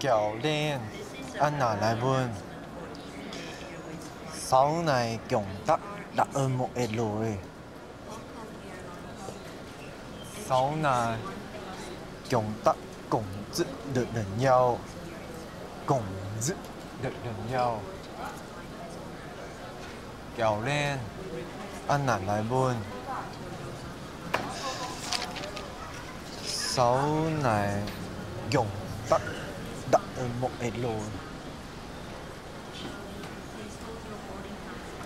kiểu lên, ăn ở lại vườn. Sau này kiểu tắc đã ơn một ít rồi. Sau này kiểu tắc cũng giữ được được nhau cũng giữ được được nhau. Kéo lên anh nản lại buồn sau này dùng tắt đặt ở một ít rồi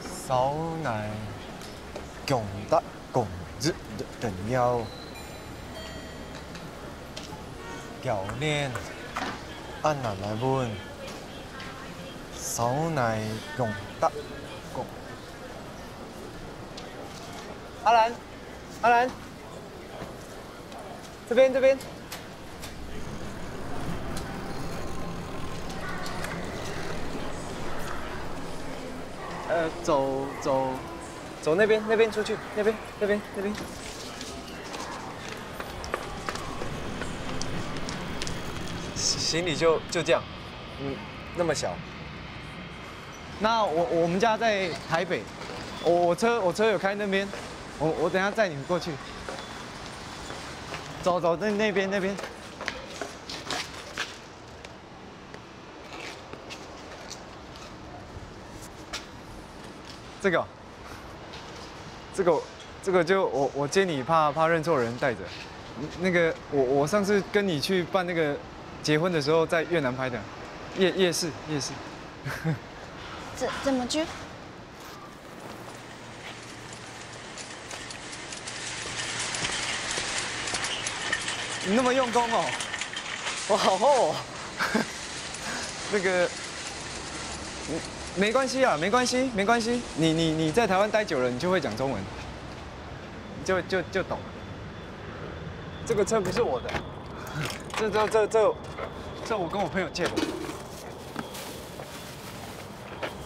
sau này chúng ta cùng giúp được lẫn nhau 教练安娜来问 sau này chúng ta cùng 阿兰，阿兰，这边这边。呃，走走走那边那边出去，那边那边那边。行李就就这样，嗯，那么小。那我我们家在台北，我我车我车有开那边，我我等下载你们过去。走走那那边那边。这个哦，这个这个就我我接你怕怕认错人带着，那个我我上次跟你去办那个结婚的时候在越南拍的，夜夜市夜市。怎怎么去？你那么用功哦，我，好厚哦。那个，嗯，没关系啊，没关系，没关系。你你你在台湾待久了，你就会讲中文，就就就懂了。这个车不是我的，这这这这，这我跟我朋友借的。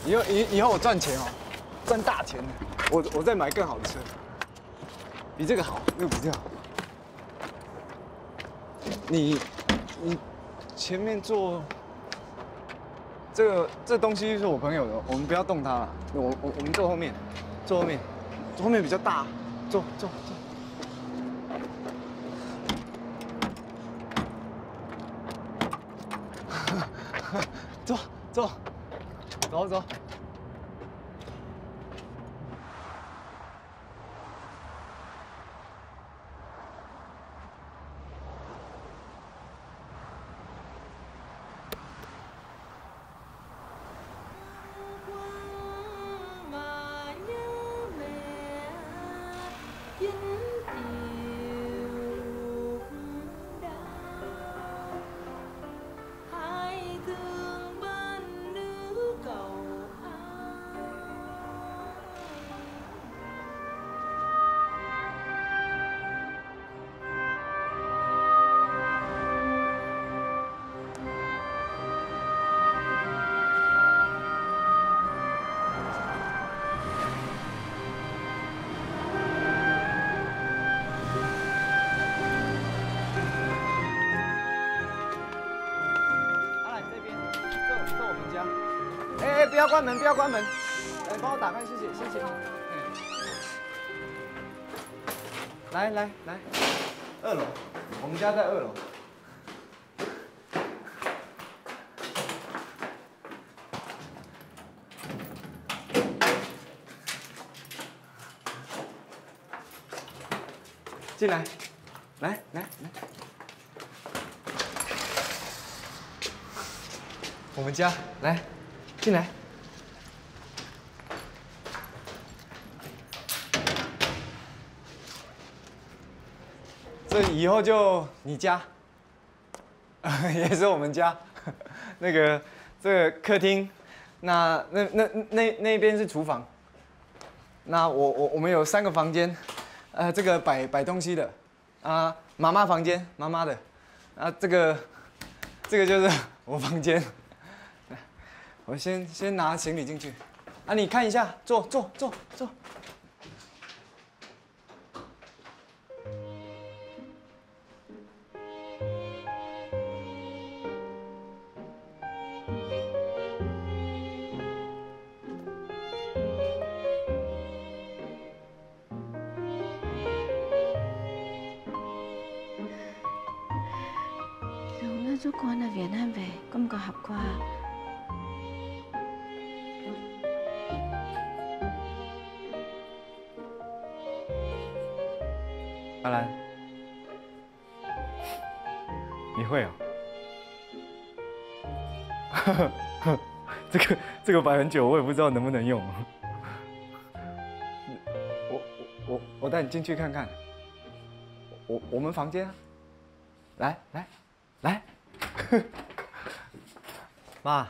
以后以以后我赚钱哦，赚大钱，我我再买更好的车，比这个好，那个比这个好。你你前面坐这个这东西是我朋友的，我们不要动它了。我我我们坐后面，坐后面，后面比较大，坐坐坐。坐 坐走走。关门，来。帮我打开，谢谢，谢谢。来来来，二楼，我们家在二楼。进来，来来来。我们家来，进来。这以后就你家，也是我们家。那个这个客厅，那那那那那边是厨房。那我我我们有三个房间，呃，这个摆摆东西的，啊，妈妈房间，妈妈的，啊，这个这个就是 我房间。我先先拿行李进去，啊，你看一下，坐坐坐坐。都趕到 Việt Nam về, có một cuộc họp qua. 阿兰，你会哦？这个这个摆很久，我也不知道能不能用。我我我我带你进去看看。我我们房间啊，来来，妈，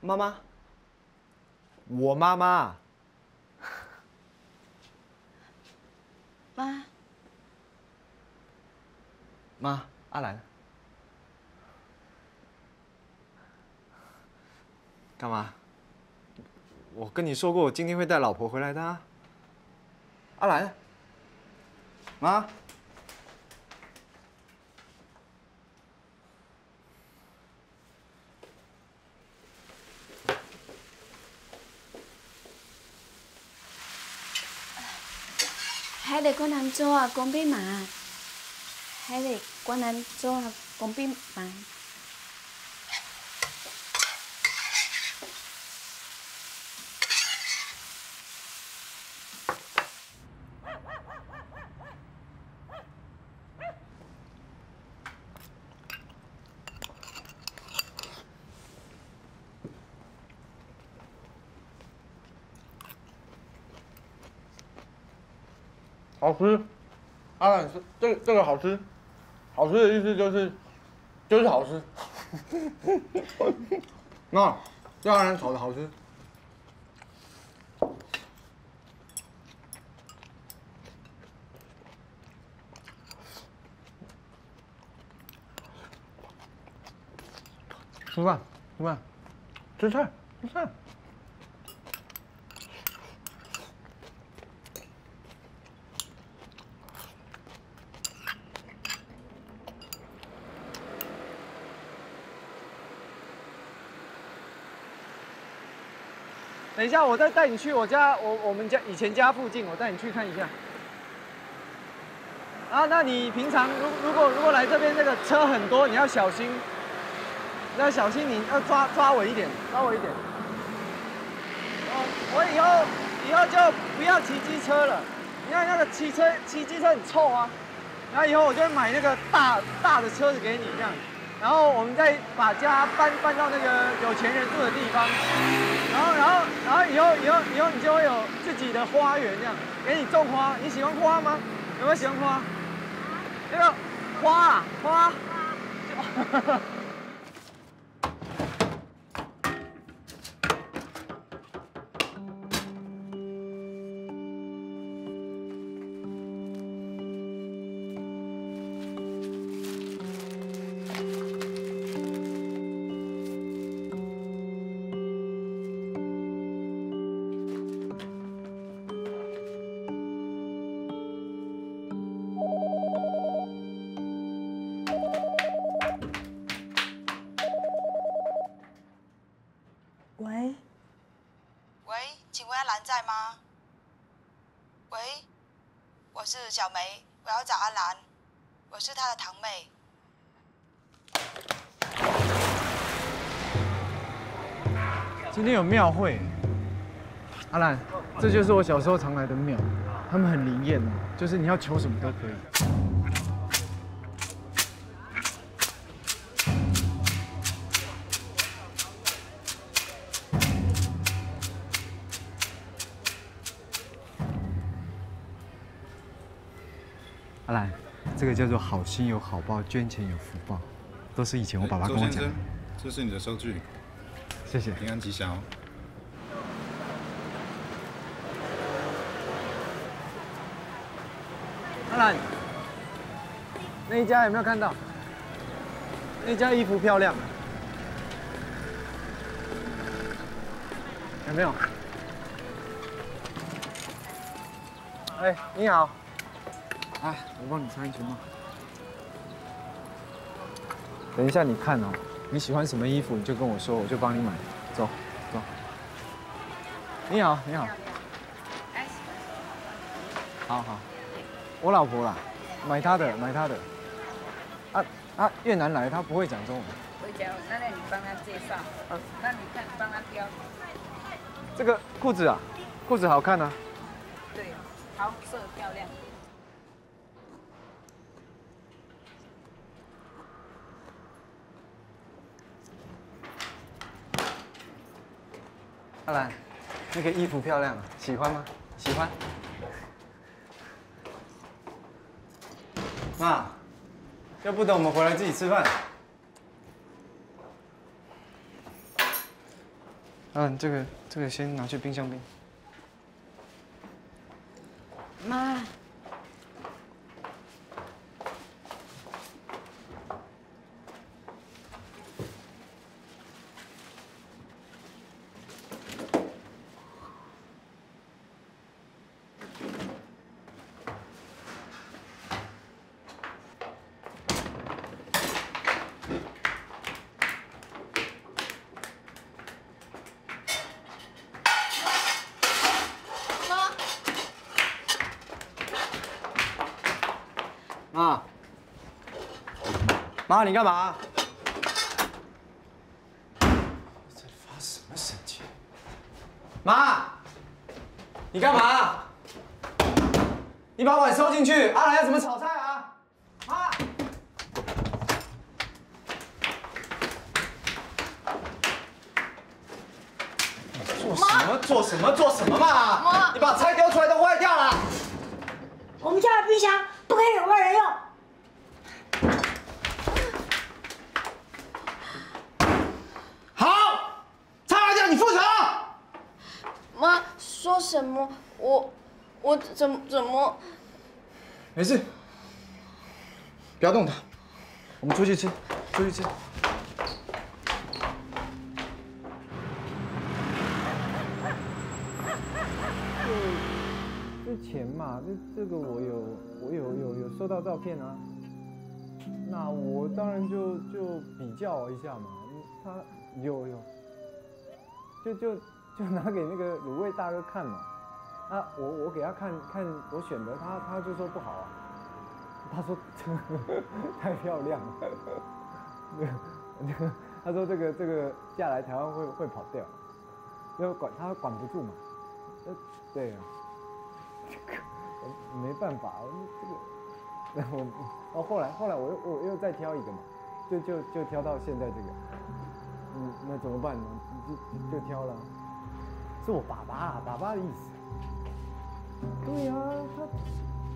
妈妈，我妈妈，妈，妈，阿兰，干嘛？我跟你说过，我今天会带老婆回来的啊。阿兰，妈， 할애권 안 좋아 꼼비만 할애권 안 좋아 꼼비만 这个好吃，好吃的意思就是，就是好吃。那这阿兰炒的好吃。吃饭，吃饭，吃菜，吃菜。等一下，我再带你去我家，我我们家以前家附近，我带你去看一下。啊，那你平常如如果如果来这边这个车很多，你要小心，要小心，你要抓抓稳一点，抓稳一点。哦，我以后以后就不要骑机车了，你看那个骑车骑机车很臭啊。然后以后我就买那个大大的车子给你这样，然后我们再把家搬搬到那个有钱人住的地方。然后，然后，然后以后，以后，以后你就会有自己的花园这样，给你种花。你喜欢花吗？有没有喜欢花？那个花啊，花。小梅，我要找阿兰，我是他的堂妹。今天有庙会，阿兰，这就是我小时候常来的庙，他们很灵验哦，就是你要求什么都可以。做好心有好报，捐钱有福报，都是以前我爸爸跟我讲的周先生。，这是你的收据，谢谢。平安吉祥哦。阿兰，那一家有没有看到？那家衣服漂亮，有没有？哎，你好。哎，我帮你穿一裙嘛。等一下你看哦，你喜欢什么衣服你就跟我说，我就帮你买。走，走。你好，你好。好好。我老婆啦，买她的，买她的。啊啊，越南来他不会讲中文。会讲，那那你帮他介绍。嗯，那你看帮他挑。这个裤子啊，裤子好看啊。对，好色漂亮。阿兰，那个衣服漂亮，喜欢吗？喜欢。妈，要不等我们回来自己吃饭。嗯，这个这个先拿去冰箱冰。妈，妈，妈，你干嘛？在发什么神经？妈，你干嘛？你把碗收进去。阿兰要怎么炒菜啊？妈，做什么？做什么？做什么嘛？妈你把菜丢出来都坏掉了。我们家的冰箱不可以有外人用。好，菜坏掉你负责。妈说什么？我我怎么怎么？没事，不不要动他。我们出去吃，出去吃。就之前嘛，这这个我有我有有有收到照片啊。那我当然就就比较一下嘛，他有有，就就就拿给那个卤味大哥看嘛。啊，我我给他看看我选的，他他就说不好啊，他说 太漂亮了，那 个他说这个这个嫁来台湾会会跑掉，要管他管不住嘛，呃对啊，这 个没办法，我这个。然后，哦，后来后来我又我又再挑一个嘛，就就就挑到现在这个，嗯，那怎么办呢？就就挑了，是我爸爸爸爸的意思。对呀、他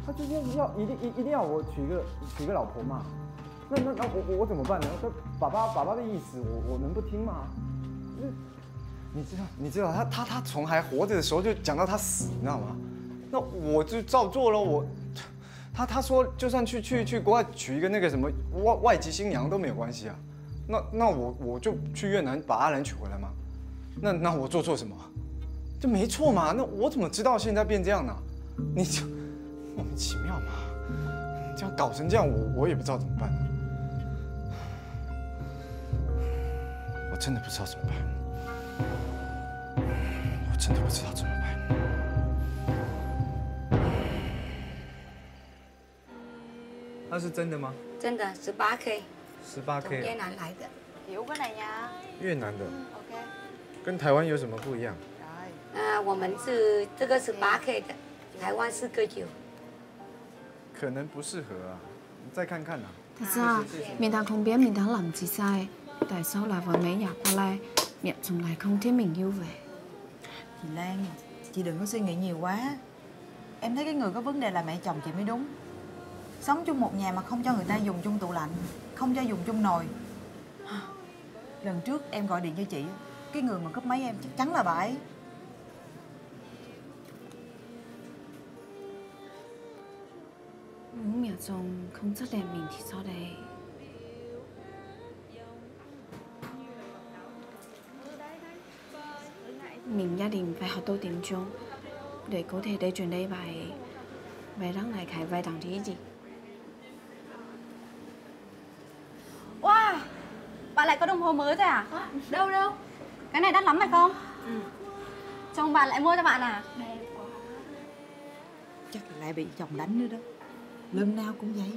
他就是要一定一一定要我娶一个娶一个老婆嘛，那那那我我我怎么办呢？他爸爸爸爸的意思，我我能不听吗？那你知道你知道他他他从还活着的时候就讲到他死，你知道吗？那我就照做了，我他他说就算去去去国外娶一个那个什么外外籍新娘都没有关系啊，那那我我就去越南把阿兰娶回来吗？那那我做错什么？这没错嘛，那我怎么知道现在变这样呢？你就莫名其妙嘛，这样搞成这样，我我也不知道怎么办、我真的不知道怎么办，我真的不知道怎么办。那是真的吗？真的十八 K，十八从越南来的。越南的，Ok 跟台湾有什么不一样我们是这个是八 K 的，台湾四个九。可能不适合啊，你再看看啊。 Thật ra, mình đang không biết mình đã làm gì sai. Tại sao lại với mấy nhà qua lại, miệng从来không thấy mình yêu về. Chị Lan Chị đừng có suy nghĩ nhiều quá Em thấy cái người có vấn đề là mẹ chồng chị mới đúng Sống chung một nhà mà không cho người ta dùng chung tủ lạnh Không cho dùng chung nồi Lần trước em gọi điện cho chị Cái người mà cướp máy em chắc chắn là bà ấy Muốn gia đình phải học tiếng Trung để có thể để truyền đây bài bài đăng lại khải bài đăng thế gì. Wow, bạn lại có đồng hồ mới rồi à? đâu đâu Cái này đắt lắm phải không? Ừ Chồng bạn lại mua cho bạn à? Chắc là lại bị chồng đánh nữa đó Lần nào cũng vậy.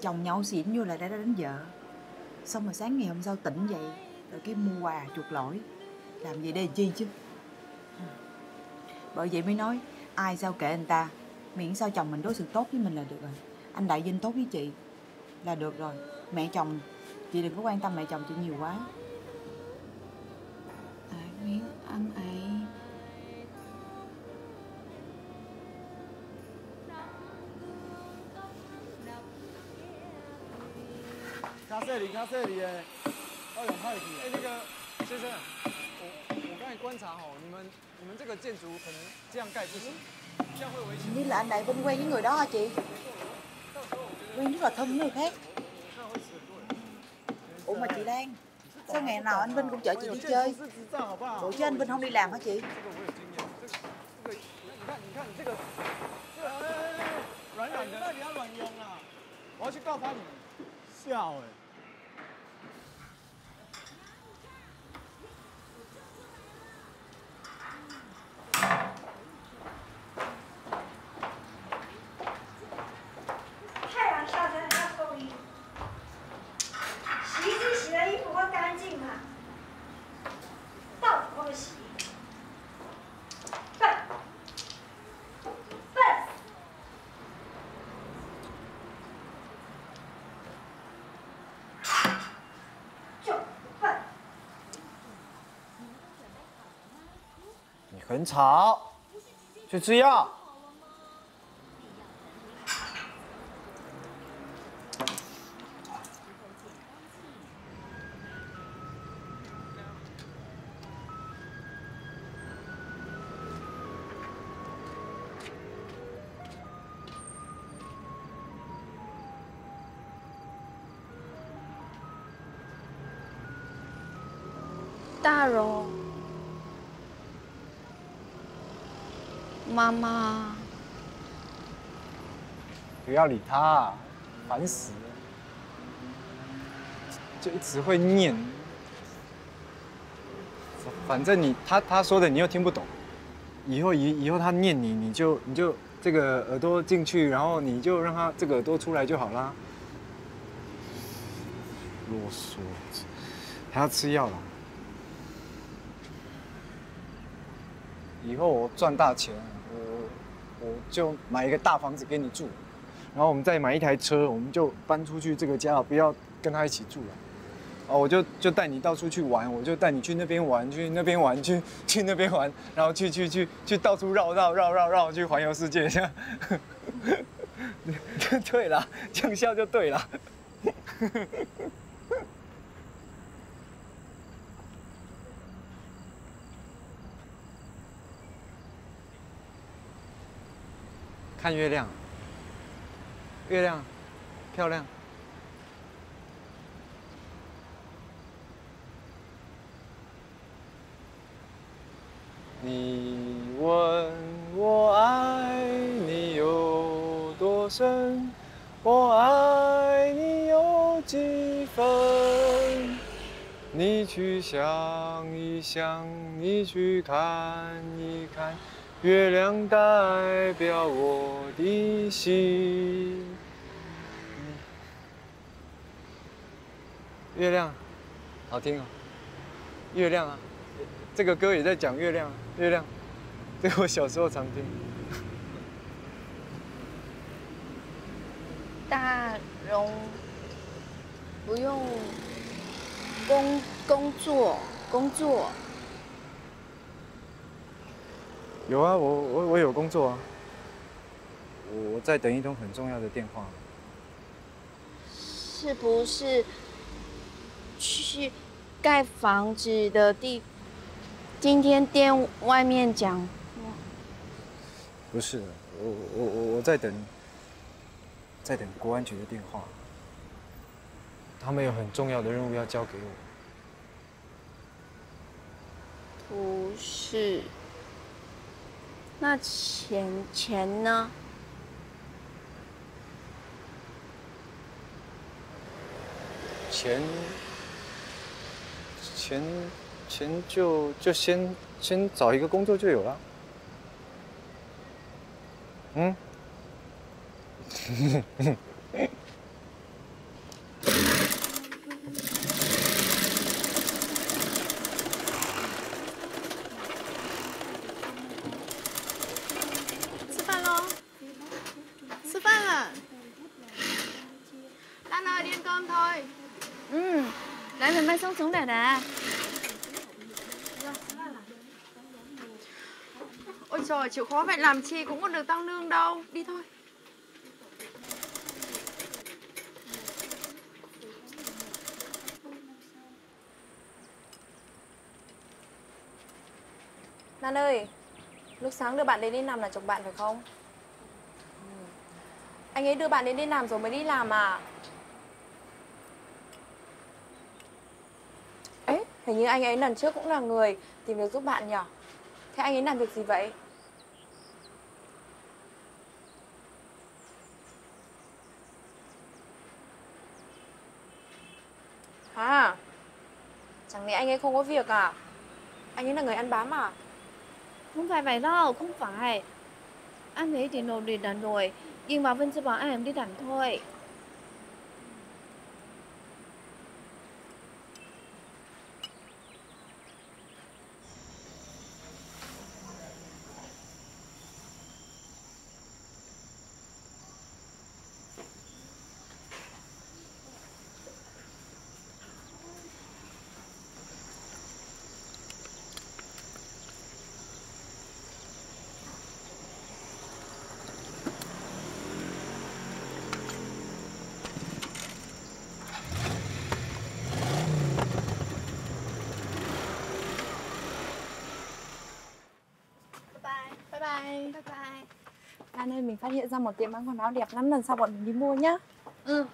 Chồng nhậu xỉn vô là đã đánh vợ. Xong rồi sáng ngày hôm sau tỉnh dậy, rồi cái mua quà chuộc lỗi. Làm gì để chi chứ? Ừ. Bởi vậy mới nói, ai sao kệ anh ta? Miễn sao chồng mình đối xử tốt với mình là được rồi. Anh đại vinh tốt với chị là được rồi. Mẹ chồng, chị đừng có quan tâm mẹ chồng chị nhiều quá. Tại miếng anh ấy 卡这里，卡这里哎，哎呦，太皮！哎，那个先生，我我刚才观察哦，你们你们这个建筑可能这样盖不行，这样会危险。 Hình như là anh Đại Vinh quen với người đó hả chị? Quen rất là thân với người khác Ủa mà chị Lan Sao ngày nào anh Vinh cũng chở chị đi chơi 执照好不好？ Ủa chứ anh Vinh không đi làm hả chị? 这个我有经验，这这个你看你看你这个，这个软软的，那你要软用啊！我要去告发你们，笑哎！太 很吵，去吃药。大荣，妈妈，不要理他，烦死了，就一直会念。反正你他他说的你又听不懂，以后以以后他念你，你就你就这个耳朵进去，然后你就让他这个耳朵出来就好啦。啰嗦，还要吃药了。以后我赚大钱，就买一个大房子给你住，然后我们再买一台车，我们就搬出去这个家，不要跟他一起住了。哦，我就就带你到处去玩，我就带你去那边玩，去那边玩，去去那边玩，然后去去去去到处绕绕绕绕绕，去环游世界，这样。对了，这样笑就对了。看月亮，月亮漂亮。你问我爱你有多深，我爱你有几分？你去想一想，你去看一看，月亮代表我的心。月亮，好听哦。月亮啊，这个歌也在讲月亮，月亮，这个我小时候常听。大荣，不用工工作工作，有啊，我我我有工作啊，我我在等一通很重要的电话。是不是去盖房子的地？今天店外面讲，不是，我我我我在等，在等国安局的电话。他们有很重要的任务要交给我。不是。那钱钱呢？钱，钱，钱就就先先找一个工作就有了。嗯，rồi nè. Ôi trời, chịu khó vậy làm chi cũng có được tăng lương đâu. Đi thôi. Lan ơi, lúc sáng đưa bạn đến đi làm là chồng bạn phải không? Ừ. Anh ấy đưa bạn đến đi làm rồi mới đi làm à? Hình như anh ấy lần trước cũng là người tìm việc giúp bạn nhỉ? Thế anh ấy làm việc gì vậy? À, chẳng lẽ anh ấy không có việc à? Anh ấy là người ăn bám à? Không phải vậy đâu, không phải. Anh ấy thì nộp để đàn rồi, nhưng mà Vinh sẽ bảo anh em đi đàn thôi. Bye bye. Bye bye. Lan ơi, mình phát hiện ra một tiệm bán quần áo đẹp lắm, lần sau bọn mình đi mua nhá. Ừ.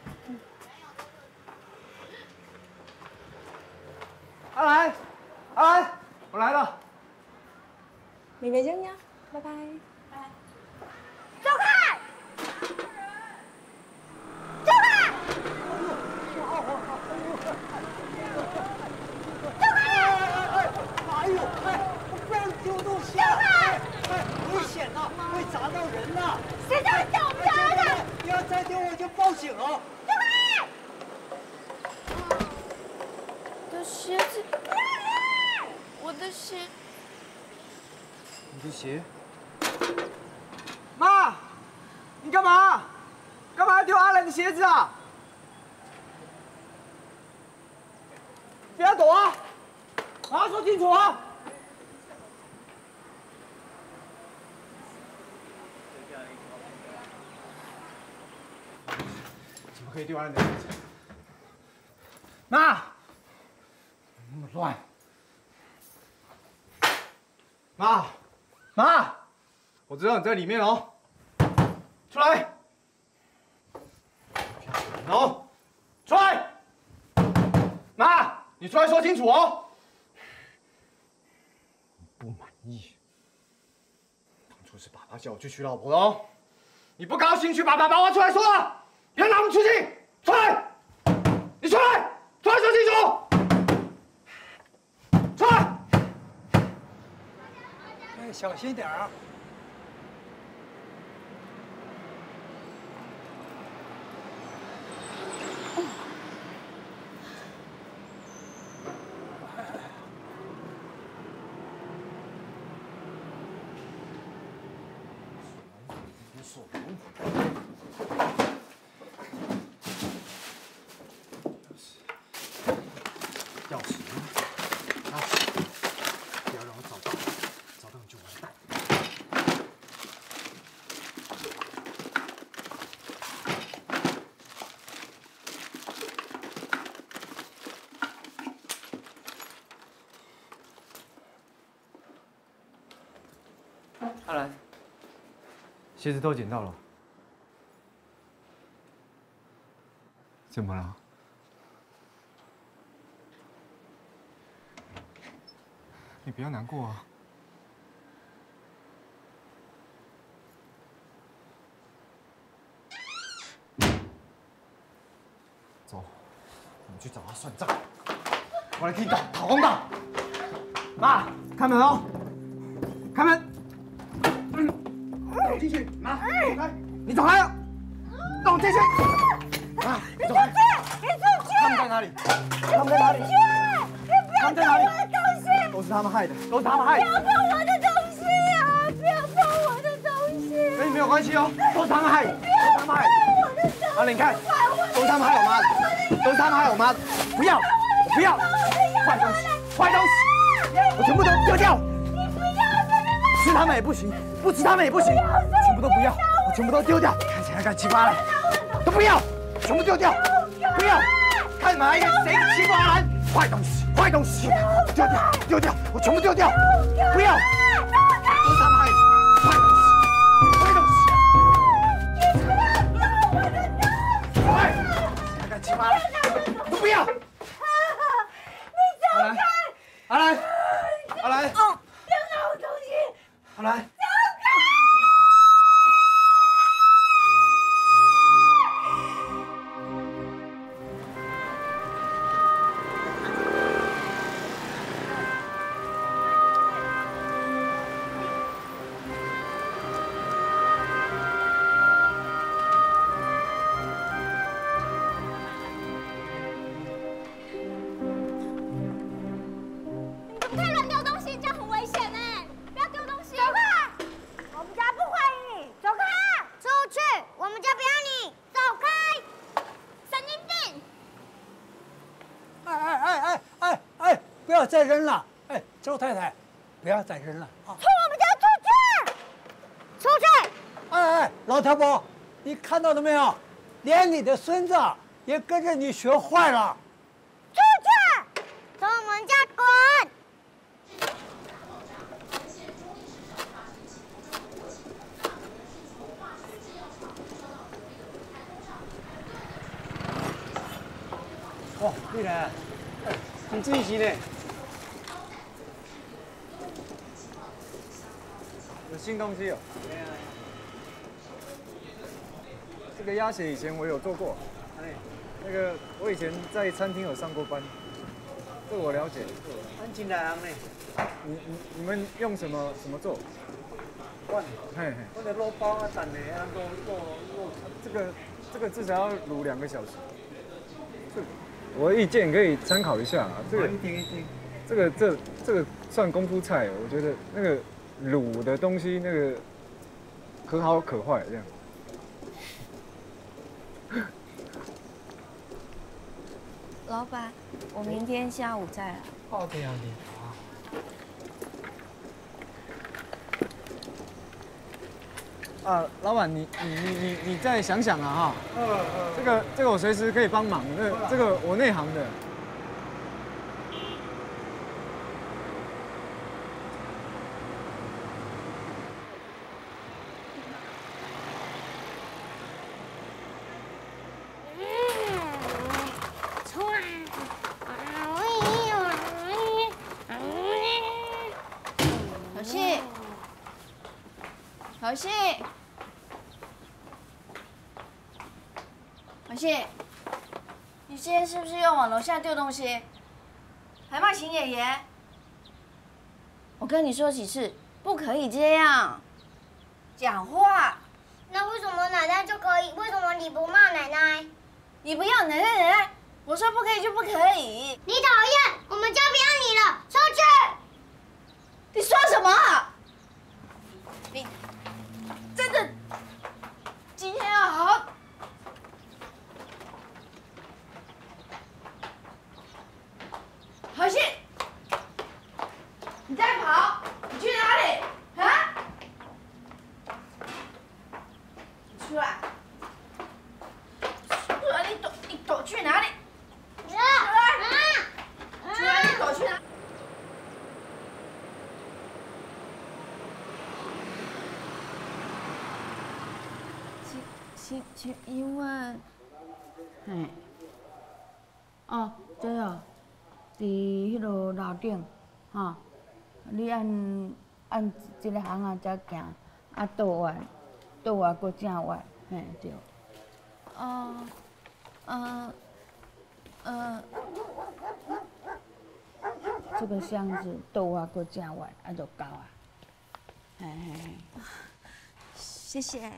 妈，那么乱！妈，妈，我知道你在里面哦，出来，走，出来，妈，你出来说清楚哦。不满意，当初是爸爸叫我去娶老婆的哦，你不高兴，去把爸爸挖出来说。啊，别拿我们出气，出来，你出来，出来说清楚，出来。哎，小心点啊！钥匙呢？钥匙，不要让我找到，找到你就完蛋。阿兰，鞋子都捡到了，怎么了？你不要难过啊。走，我们去找他算账。我来替你打讨公道。妈，开门哦！都是他们害的。不要碰我的东西啊！不要碰我的东西！跟你没有关系哦，都是他们害的，都是他们害的。我的东西！阿玲，看，我都是他们害我妈的，都是他们害我妈的，不要，不要，坏东西，坏东西，我全部都丢掉。你不要吃他们也不行，不吃他们也不行，全部都不要，我全部都丢掉。看起来敢欺负阿兰，都不要，全部丢掉，不要。看哪一个谁欺负阿兰，坏东西，坏东西，丢掉，丢掉，我全部丢掉，不要。再扔了！哎，周太太，不要再扔了啊！从我们家出去！出去！哎哎，老太婆，你看到了没有？连你的孙子也跟着你学坏了。出去！从我们家滚！哦，丽兰，哎，你自己洗的。有新东西哦。这个鸭血以前我有做过，那个我以前在餐厅有上过班，这我了解。安静的人呢？你你你们用什么什么做？罐嘿嘿，我的肉包啊，蛋的啊，肉肉肉。这个这个至少要卤两个小时。这我的意见可以参考一下啊。这个。这个这这个算功夫菜，我觉得那个卤的东西那个可好可坏这样。老板，我明天下午再来。OK OK 啊。啊，老板，你你你你你再想想啊哈。这个这个我随时可以帮忙，这这个我内行的。小信，小信，小信，你今天是不是又往楼下丢东西？还骂秦爷爷？我跟你说几次，不可以这样讲话。那为什么奶奶就可以？为什么你不骂奶奶？你不要奶奶奶奶，我说不可以就不可以。你讨厌，我们家不要你了，出去！你说什么？你真的今天要好好。好信，你在跑，你去哪里？啊？你出来！出来！你躲，你躲去哪里？出来！出来！你躲去哪？请请请问，嘿，哦，对哦，伫迄落楼顶，吼、你按按一个行啊才行，啊倒弯，倒弯搁正弯，嘿对。哦，呃，呃，这个箱子倒弯搁正弯，啊就到啊。嘿嘿嘿。谢谢。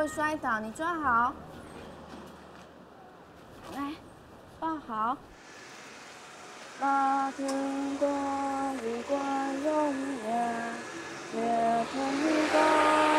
会摔倒。你抓好。来，抱好。把天光一光荣耀，月光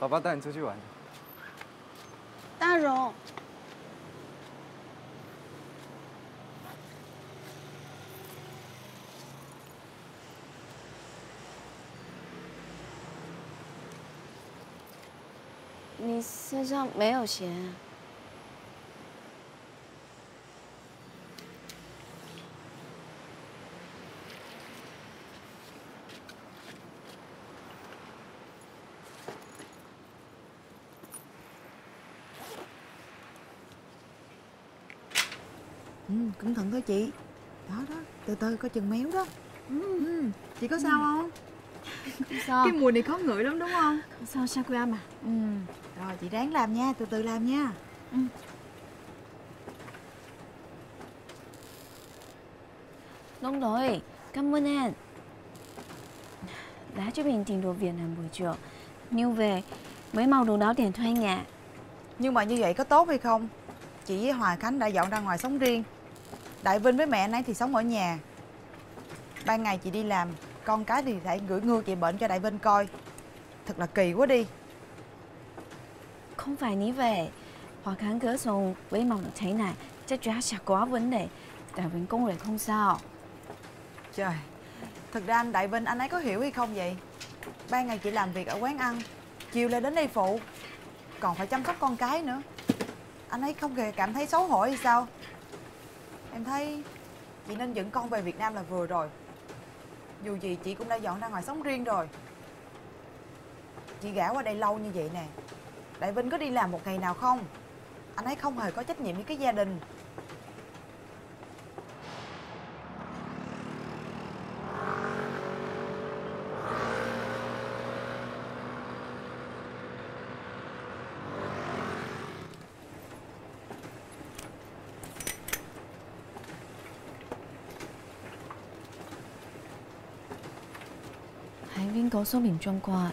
爸爸带你出去玩。大荣，你身上没有钱 cẩn thận thôi chị Đó đó, từ từ coi chừng méo đó ừ. Chị có sao không? Sao? Cái mùi này khó ngửi lắm đúng không? Sao Sakura mà? Ừ. Rồi chị ráng làm nha, từ từ làm nha Đúng rồi, cảm ơn em. Đã cho mình tìm đồ Việt Nam buổi chiều. Như về, mới mau đồ đó tiền thuê nhà. Nhưng mà như vậy có tốt hay không? Chị với Hòa Khánh đã dọn ra ngoài sống riêng Đại Vinh với mẹ anh ấy thì sống ở nhà. Ban ngày chị đi làm Con cái thì phải gửi ngược chị bệnh cho Đại Vinh coi. Thật là kỳ quá đi. Không phải như vậy. Hòa kháng cửa sổ với mong được thế này, chắc chắn sẽ có vấn đề. Đại Vinh công lại không sao. Trời Thật ra anh Đại Vinh anh ấy có hiểu hay không vậy? Ban ngày chị làm việc ở quán ăn Chiều lại đến đây phụ. Còn phải chăm sóc con cái nữa. Anh ấy không hề cảm thấy xấu hổ hay sao Em thấy Chị nên dẫn con về Việt Nam là vừa rồi. Dù gì chị cũng đã dọn ra ngoài sống riêng rồi. Chị gả qua đây lâu như vậy nè, Đại Vinh có đi làm một ngày nào không? Anh ấy không hề có trách nhiệm với cái gia đình. Có số bình trong quà.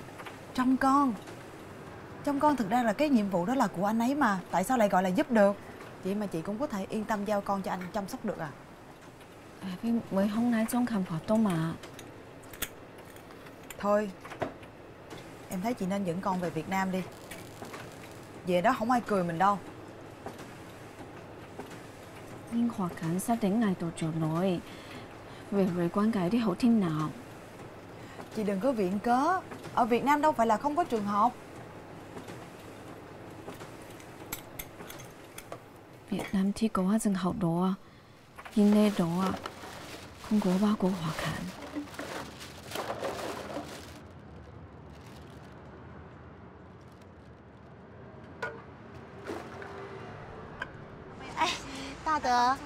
Trông con Trông con thực ra là cái nhiệm vụ đó là của anh ấy mà Tại sao lại gọi là giúp được Vậy mà chị cũng có thể yên tâm giao con cho anh chăm sóc được à mới hôm nay trong khám phá tốt mà. Thôi Em thấy chị nên dẫn con về Việt Nam đi Về đó không ai cười mình đâu Nhưng Hòa kháng sắp đến ngày tổ trưởng rồi. Về rồi quan cái đi hậu thiên nào. Chị đừng có viện cớ Ở Việt Nam đâu phải là không có trường học Việt Nam thì có rừng hậu đó à. Nhưng nơi đó à, không có bao của Hòa kháng. “大德，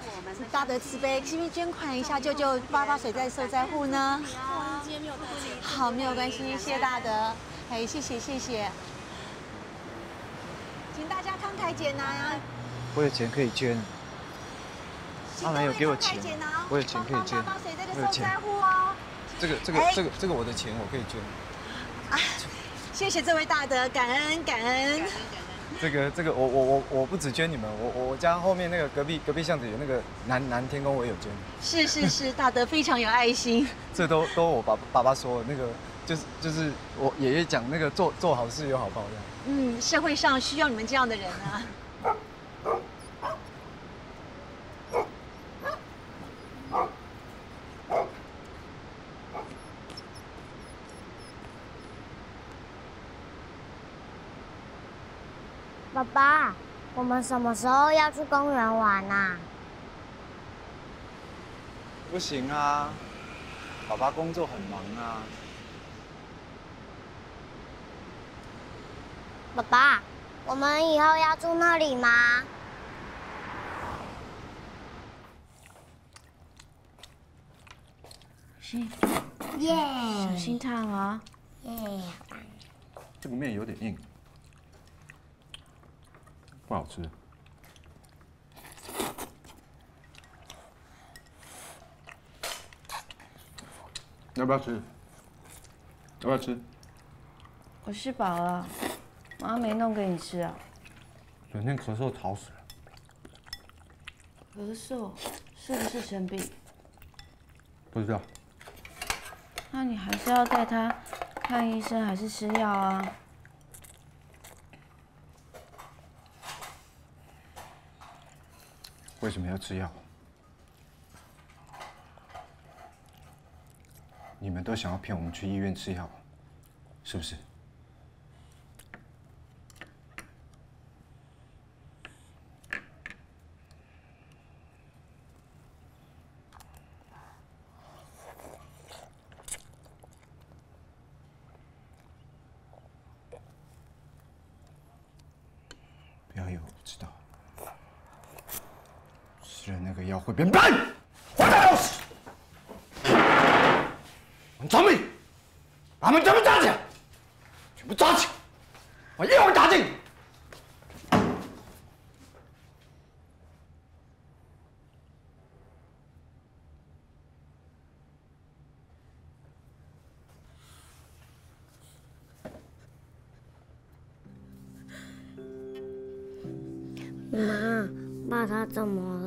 大德慈悲，是不是捐款一下，救救八八水灾受灾户呢？ 好，没有关系，谢谢大德。哎，谢谢谢谢，请大家慷慨解囊啊！我有钱可以捐，阿兰有给我钱我有钱可以捐我有钱。这个这个哎这个这个我的钱我可以捐。啊谢谢这位大德，感恩感恩。这个这个，我我我我不只捐你们，我我家后面那个隔壁隔壁巷子有那个南南天宫，我也有捐。是是是，大德非常有爱心。这都都我爸爸爸说那个，就是就是我爷爷讲那个做做好事有好报这样。嗯，社会上需要你们这样的人啊。爸爸，我们什么时候要去公园玩啊？不行啊，爸爸工作很忙啊。爸爸，我们以后要住那里吗？心，耶！小心烫啊。耶！这个面有点硬，不好吃。要不要吃？要不要吃？我吃饱了，妈没弄给你吃啊。整天咳嗽吵死了。咳嗽是不是生病？不知道。那你还是要带他看医生，还是吃药啊？为什么要吃药？你们都想要骗我们去医院吃药，是不是？不要以为我不知道，吃了那个药会变笨，坏蛋要死！张明，把他们全部抓起来，全部抓起来，我一会儿打尽。妈，爸他怎么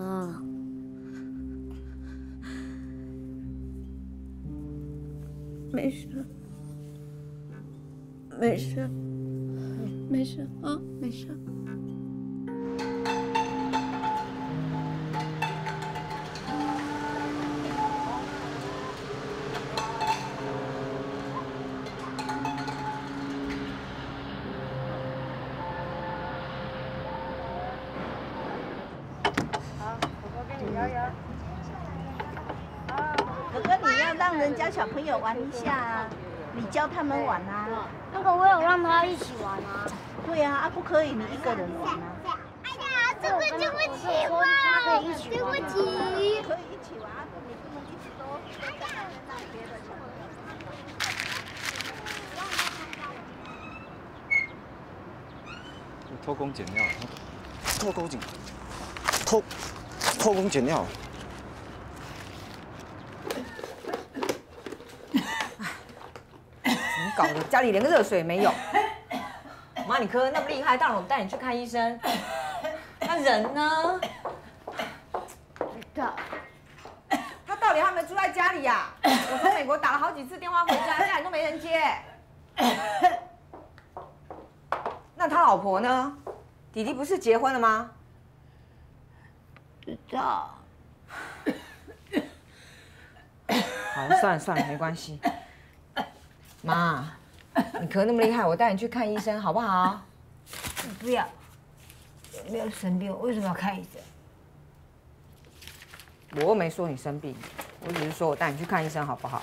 事，没事啊，没事。哥哥，你要让人家小朋友玩一下啊，你教他们玩啊。那个我有让他一起玩啊。对呀，啊不可以你一个人玩啊。哎呀，这个对不起嘛，对不起。可以一起玩，你不能一直都。偷工减料，偷工减，偷偷工减料。怎么搞的？家里连个热水也没有。妈，你咳那么厉害，当然我带你去看医生。那人呢？的。他到底还没住在家里呀、我从美国打了好几次电话回家，家里都没人接。那他老婆呢？弟弟不是结婚了吗？知道。好，算了算了，没关系。妈，你咳那么厉害，我带你去看医生好不好？不要，没有生病，为什么要看医生？我又没说你生病，我只是说我带你去看医生好不好？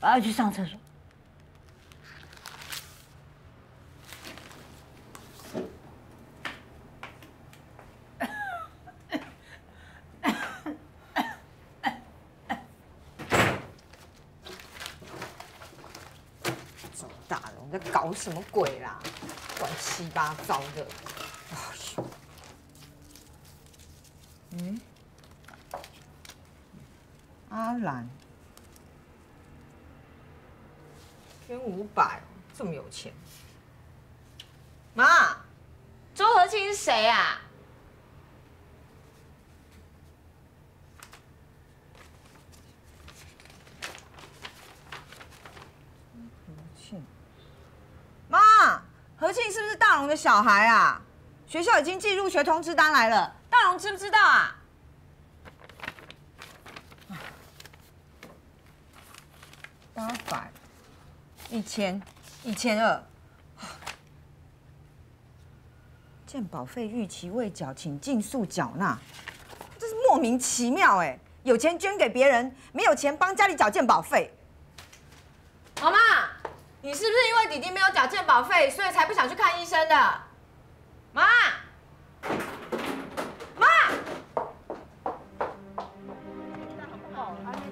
我要去上厕所。这么大人，你在搞什么鬼啦？乱七八糟的。哎呦，嗯，阿兰，捐五百，这么有钱。妈，周和清是谁啊？妈，何庆是不是大荣的小孩啊？学校已经寄入学通知单来了，大龙知不知道啊？八百，一千，一千二。健保费逾期未缴，请尽速缴纳。这是莫名其妙哎！有钱捐给别人，没有钱帮家里缴健保费。妈妈，你是不是因为弟弟没有缴健保费，所以才不想去看医生的？妈，妈，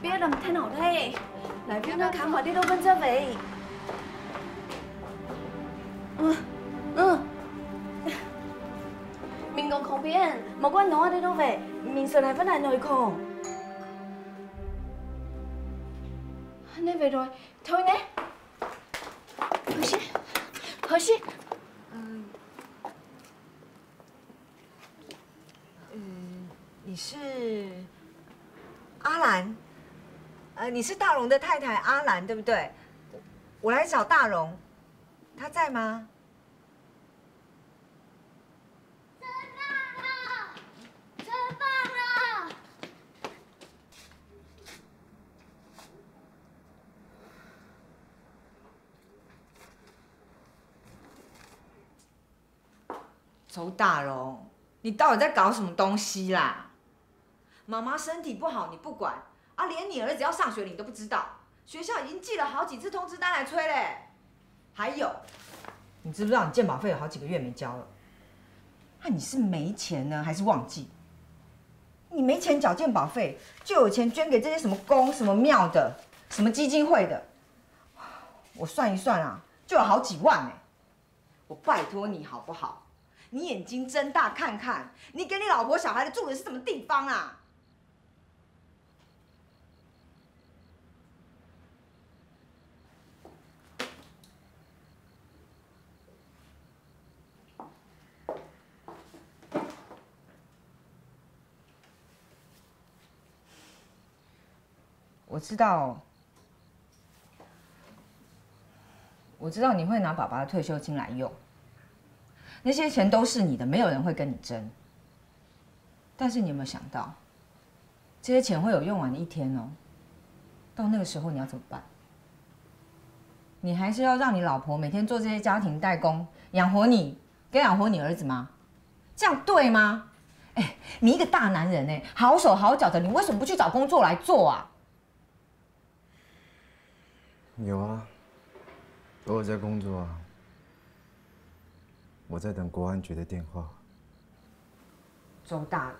别人太脑袋，来边那看我你都问这位。嗯嗯，民工旁边，莫管侬啊你都会，民生还不来内控。那位瑞，头呢？我是嗯你是阿兰，呃，你是大荣的太太阿兰，对不对？我来找大荣，他在吗？大荣，你到底在搞什么东西啦？妈妈身体不好你不管，啊，连你儿子要上学你都不知道，学校已经寄了好几次通知单来催嘞。还有，你知不知道你健保费有好几个月没交了？那你是没钱呢，还是忘记？你没钱缴健保费，就有钱捐给这些什么宫、什么庙的、什么基金会的。我算一算啊，就有好几万哎。我拜托你好不好？你眼睛睁大看看，你给你老婆小孩的住的是什么地方啊？我知道，我知道你会拿爸爸的退休金来用，那些钱都是你的，没有人会跟你争。但是你有没有想到，这些钱会有用完的一天哦？到那个时候你要怎么办？你还是要让你老婆每天做这些家庭代工，养活你，跟养活你儿子吗？这样对吗？哎，你一个大男人哎，好手好脚的，你为什么不去找工作来做啊？有啊，我有在工作啊，我在等国安局的电话。周大龙，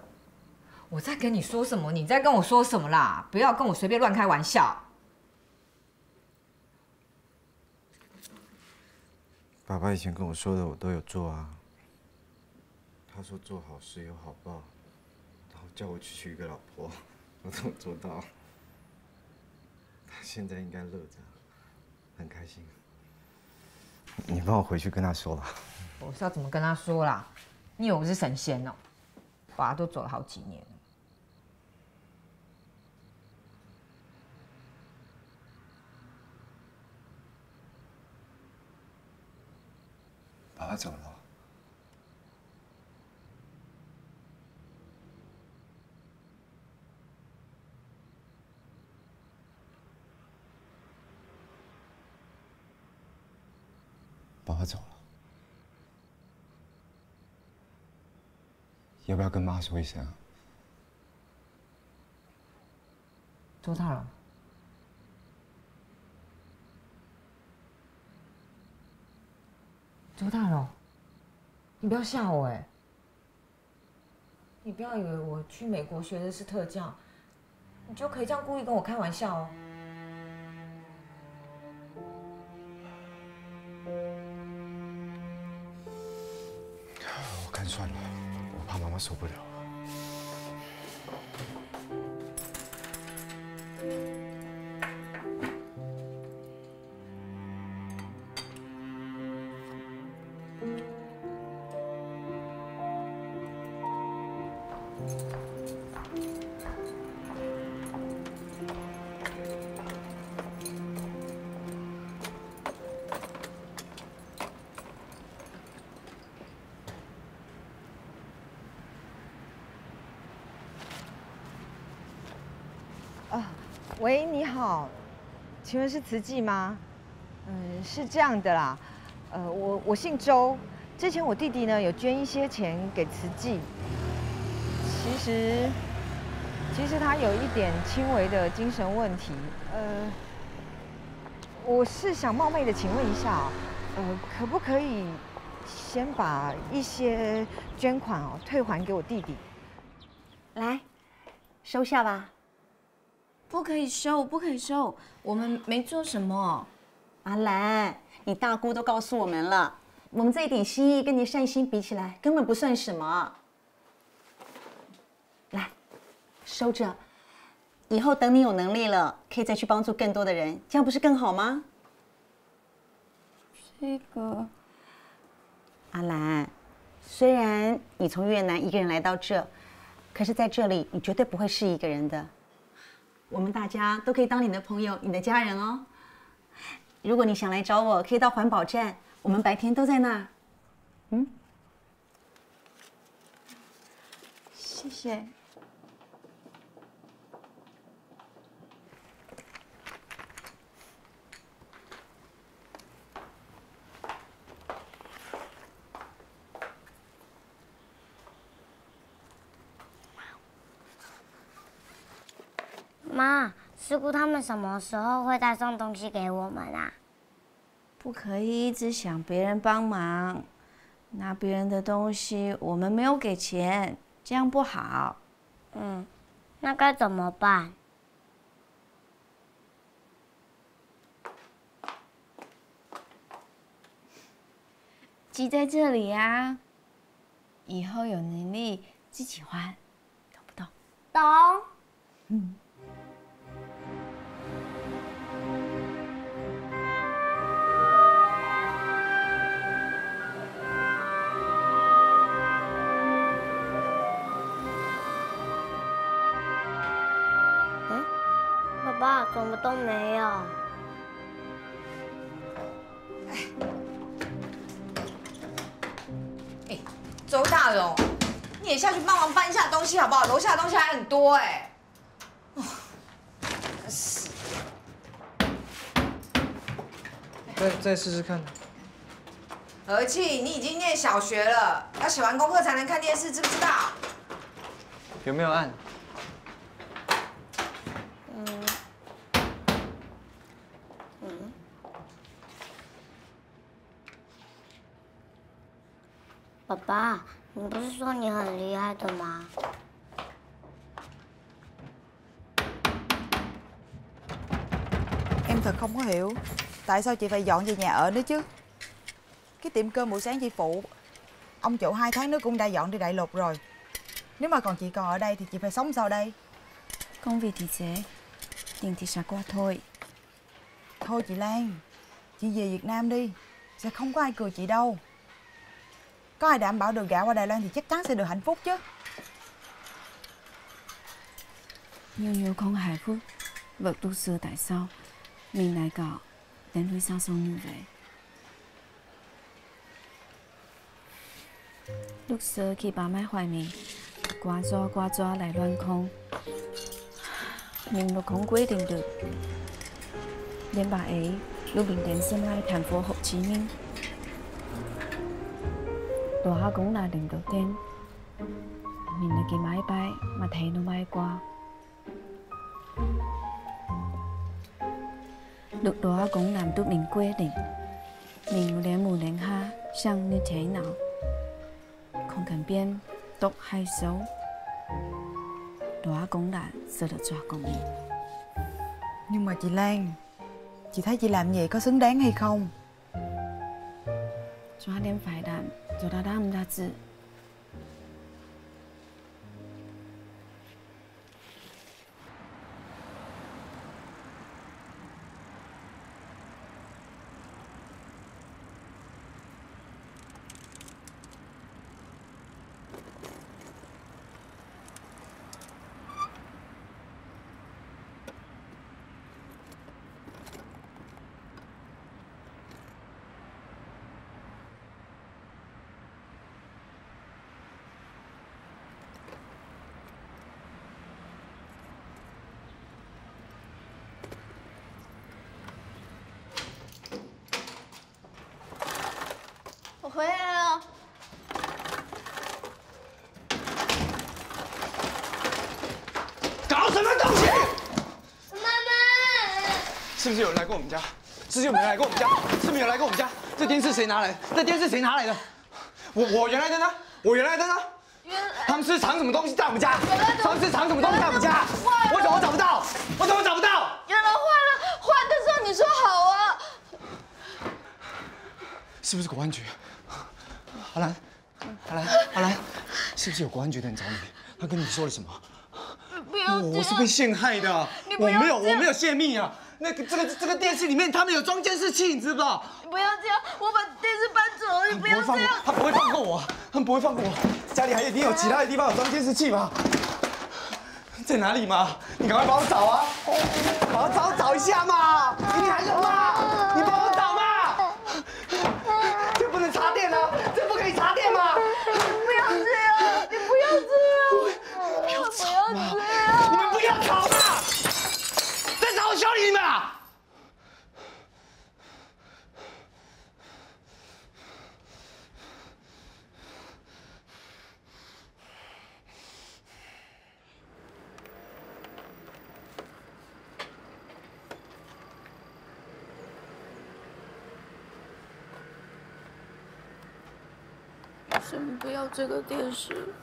我在跟你说什么？你在跟我说什么啦？不要跟我随便乱开玩笑。爸爸以前跟我说的，我都有做啊。他说做好事有好报，然后叫我去娶一个老婆，我都有做到。他现在应该乐着，很开心。你帮我回去跟他说吧。我是要怎么跟他说啦？你以为我是神仙哦？爸都走了好几年了。爸爸走了。爸爸走了，要不要跟妈说一声啊？周大龙，周大龙，你不要吓我哎！你不要以为我去美国学的是特教，你就可以这样故意跟我开玩笑哦。受不了。请问是慈济吗？嗯，是这样的啦，呃，我我姓周，之前我弟弟呢有捐一些钱给慈济，其实其实他有一点轻微的精神问题，呃，我是想冒昧的请问一下啊，呃，可不可以先把一些捐款哦退还给我弟弟？来，收下吧。不可以收，不可以收，我们没做什么。阿兰，你大姑都告诉我们了，我们这一点心意跟你善心比起来，根本不算什么。来，收着，以后等你有能力了，可以再去帮助更多的人，这样不是更好吗？这个，阿兰，虽然你从越南一个人来到这，可是在这里你绝对不会是一个人的。我们大家都可以当你的朋友、你的家人哦。如果你想来找我，可以到环保站，我们白天都在那儿。嗯，谢谢。妈，他们什么时候会再送东西给我们啊？不可以一直想别人帮忙，拿别人的东西，我们没有给钱，这样不好。嗯，那该怎么办？积在这里呀，以后有能力自己还，懂不懂？懂。嗯。爸，怎么都没有？哎，周大荣，你也下去帮忙搬一下东西好不好？楼下的东西还很多哎。是。再再试试看。和气，你已经念小学了，要写完功课才能看电视，知不知道？有没有按？爸爸，你不是说你很厉害的吗？Em thật không có hiểu tại sao chị phải dọn về nhà ở nữa chứ. Cái tiệm cơm buổi sáng chị phụ, ông chủ hai tháng nữa cũng đã dọn đi Đại Lục rồi. Nếu mà còn chị còn ở đây thì chị phải sống sao đây? Công việc thì dễ, tiền thì sẽ qua thôi. Thôi chị Lan, chị về Việt Nam đi, sẽ không có ai cười chị đâu. Có ai đảm bảo được gạo qua Đài Loan thì chắc chắn sẽ được hạnh phúc chứ. Nhiều nhiều không hạnh phúc. Vật tu sửa tại sao Mình lại có đến với sao sông như vậy? Lúc xưa khi bà mẹ hoài mình Quá do quá do lại loan không? Nhưng nó không quyết định được. Đến bà ấy, lúc mình đến sân bay thành phố Hồ Chí Minh Doha cũng là lần đầu tiên. Mình là cái máy bay mà thấy nó bay qua. Lúc đó cũng làm tụi mình quyết định Mình lẽ mù lén ha sang như thế nào Không cần biết tốt hay xấu. Đó cũng đã sự được chọn của mình. Nhưng mà chị Lan Chị thấy chị làm vậy có xứng đáng hay không? Cho nên phải làm 做到他们家子。回来了。搞什么东西？妈妈，是不是有人来过我们家？是不是有人来过我们家？是不是有人来过我们家？这电视谁拿来的？这电视谁拿来的？我我原来的呢？我原来的呢？他们是藏什么东西在我们家？他们是藏什么东西在我们家？我怎么找不到？我怎么找不到？原来换了，换的时候你说好啊。是不是国安局？阿兰，阿兰，阿兰，是不是有国安局的人找你？他跟你说了什么？不要这样我是被陷害的，我没有，我没有泄密啊。那个这个这个电视里面他们有装监视器，你知不知道？你不要这样，我把电视搬走了，你不要这样。他，不会放过我，他们不会放过我。家里还一定有其他的地方有装监视器吧？在哪里嘛？你赶快帮我找啊！帮我找找一下嘛！一定还有嘛？你帮我找嘛！这不能插电啊！这不可以插电嘛！不要这样，你不要这样，不要这样。你们不要吵嘛！再吵我修理你们啊！为什么不要这个电视？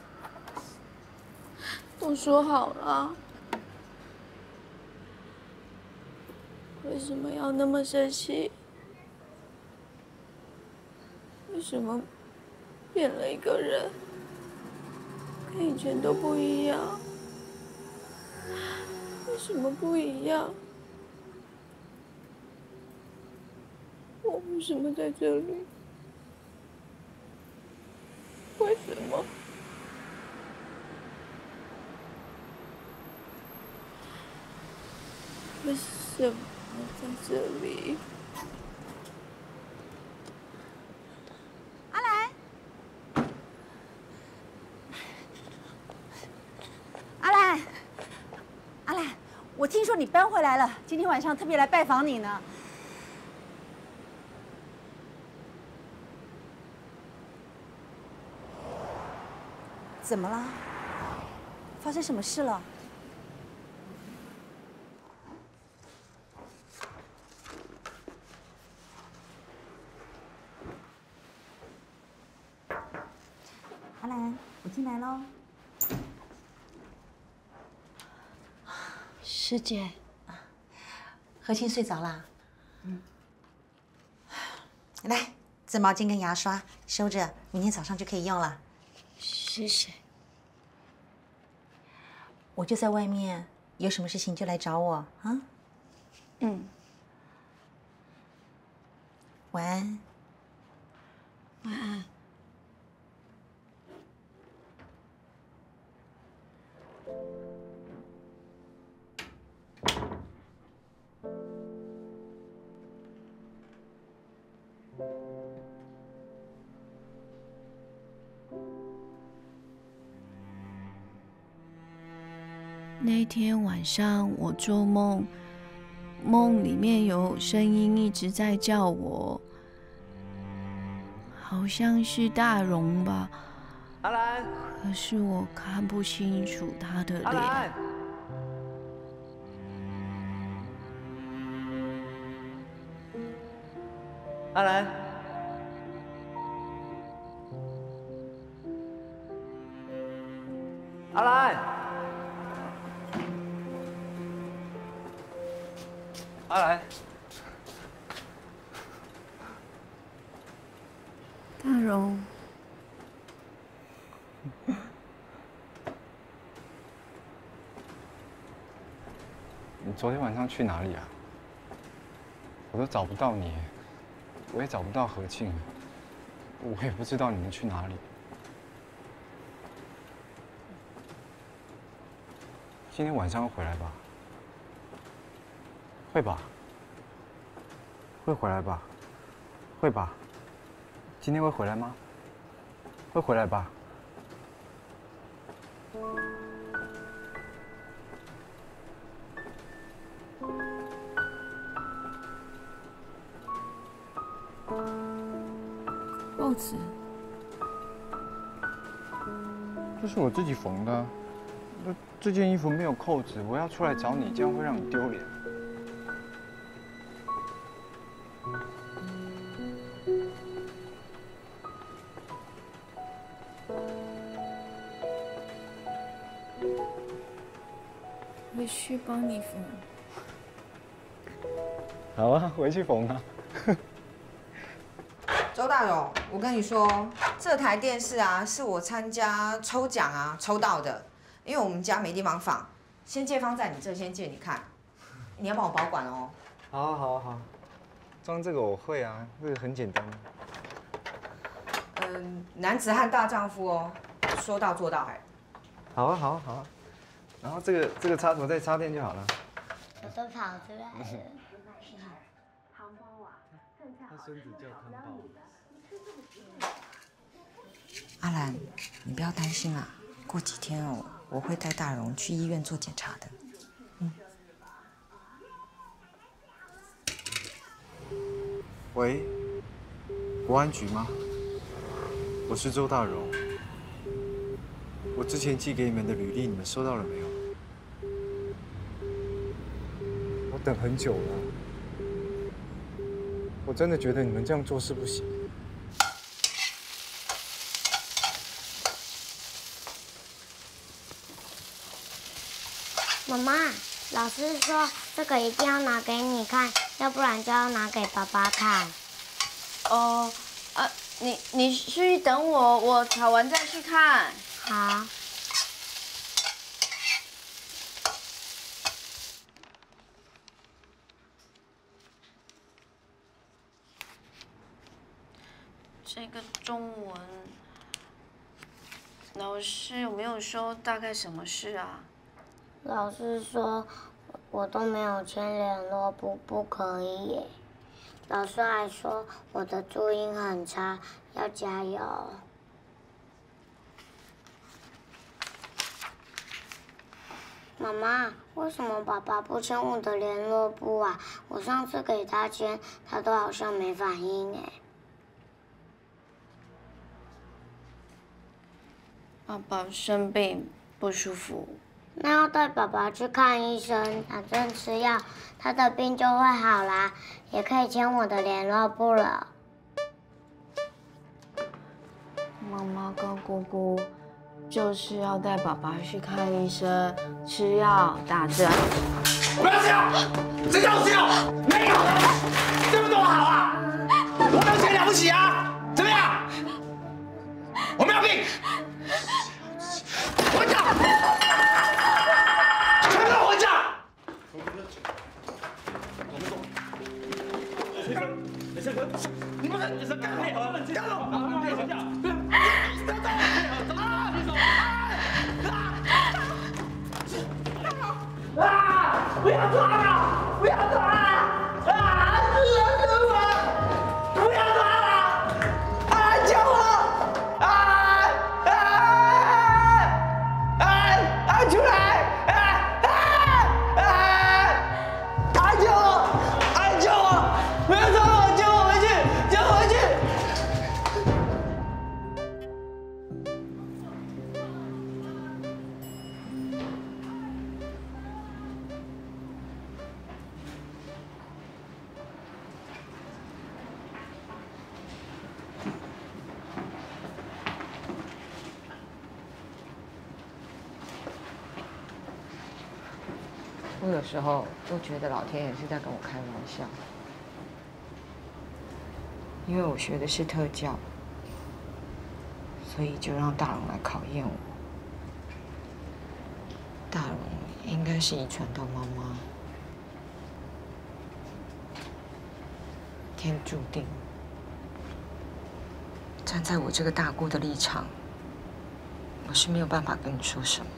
都说好了，为什么要那么生气？为什么变了一个人，跟以前都不一样？为什么不一样？我为什么在这里？为什么？为什么在这里？阿兰，阿兰，阿兰，我听说你搬回来了，今天晚上特别来拜访你呢。怎么了？发生什么事了？阿兰，我进来喽。师姐，何清睡着啦？嗯。来，这毛巾跟牙刷收着，明天早上就可以用了。谢谢。我就在外面，有什么事情就来找我啊。嗯。晚安。晚安。天晚上我做梦，梦里面有声音一直在叫我，好像是大荣吧。阿兰，可是我看不清楚他的脸。阿兰，阿兰，阿兰，大荣，你昨天晚上去哪里啊？我都找不到你，我也找不到何庆，我也不知道你们去哪里。今天晚上会回来吧？会吧？会回来吧？会吧？今天会回来吗？会回来吧？够扣子？这是我自己缝的啊。那这件衣服没有扣子，我要出来找你，这样会让你丢脸。帮你缝。好啊，回去缝啊。周大荣，我跟你说，这台电视啊，是我参加抽奖啊抽到的，因为我们家没地方放，先借放在你这，先借你看，你要帮我保管哦。好啊，好啊，好啊。装这个我会啊，这个很简单。嗯，男子汉大丈夫哦，说到做到哎。好啊，好啊，好啊。然后这个这个插头再插电就好了。我都跑出来了。他孙子叫汤宝。阿兰，你不要担心啊，过几天哦，我会带大荣去医院做检查的。喂，国安局吗？我是周大荣。我之前寄给你们的履历，你们收到了没有？我等很久了，我真的觉得你们这样做是不行。妈妈，老师说这个一定要拿给你看，要不然就要拿给爸爸看。哦，呃，你你去等我，我炒完再去看。好。这个中文，老师有没有说大概什么事啊？老师说我都没有签联络簿，不可以。老师还说我的注音很差，要加油。妈妈，为什么爸爸不签我的联络簿啊？我上次给他签，他都好像没反应哎。爸爸生病不舒服，那要带爸爸去看医生，反正吃药，他的病就会好啦，也可以签我的联络簿了。妈妈跟姑姑就是要带爸爸去看医生、吃药、打针。不要吃药，谁叫我吃药？没有，这么多好啊！我没有钱了不起啊？怎么样？我没有病。时候都觉得老天爷是在跟我开玩笑，因为我学的是特教，所以就让大荣来考验我。大荣应该是遗传到妈妈，天注定。站在我这个大姑的立场，我是没有办法跟你说什么。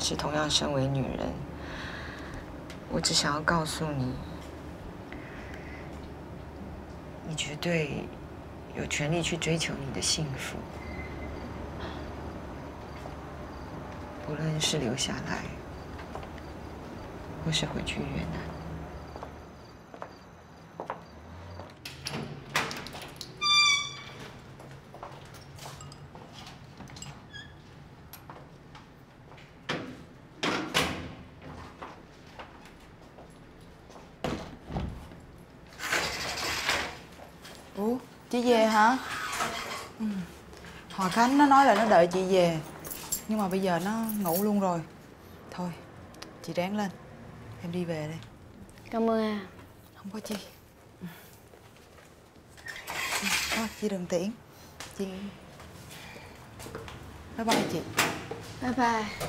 是同样身为女人，我只想要告诉你，你绝对有权利去追求你的幸福，不论是留下来，或是回去越南。Khánh nó nói là nó đợi chị về. Nhưng mà bây giờ nó ngủ luôn rồi. Thôi, chị ráng lên. Em đi về đây. Cảm ơn à. Không có chi. Thôi, chị đừng tiễn. Chị... Bye bye chị. Bye bye.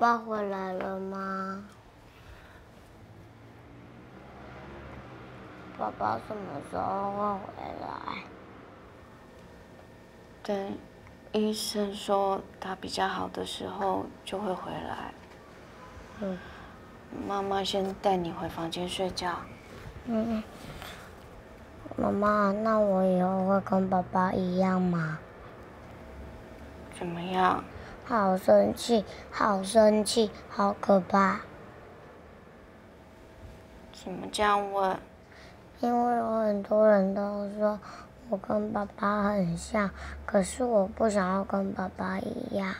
爸爸回来了吗？爸爸什么时候会回来？等医生说他比较好的时候就会回来。嗯妈妈先带你回房间睡觉。嗯，妈妈，那我以后会跟爸爸一样吗？怎么样？好生气，好生气，好可怕！怎么这样问？因为有很多人都说我跟爸爸很像，可是我不想要跟爸爸一样。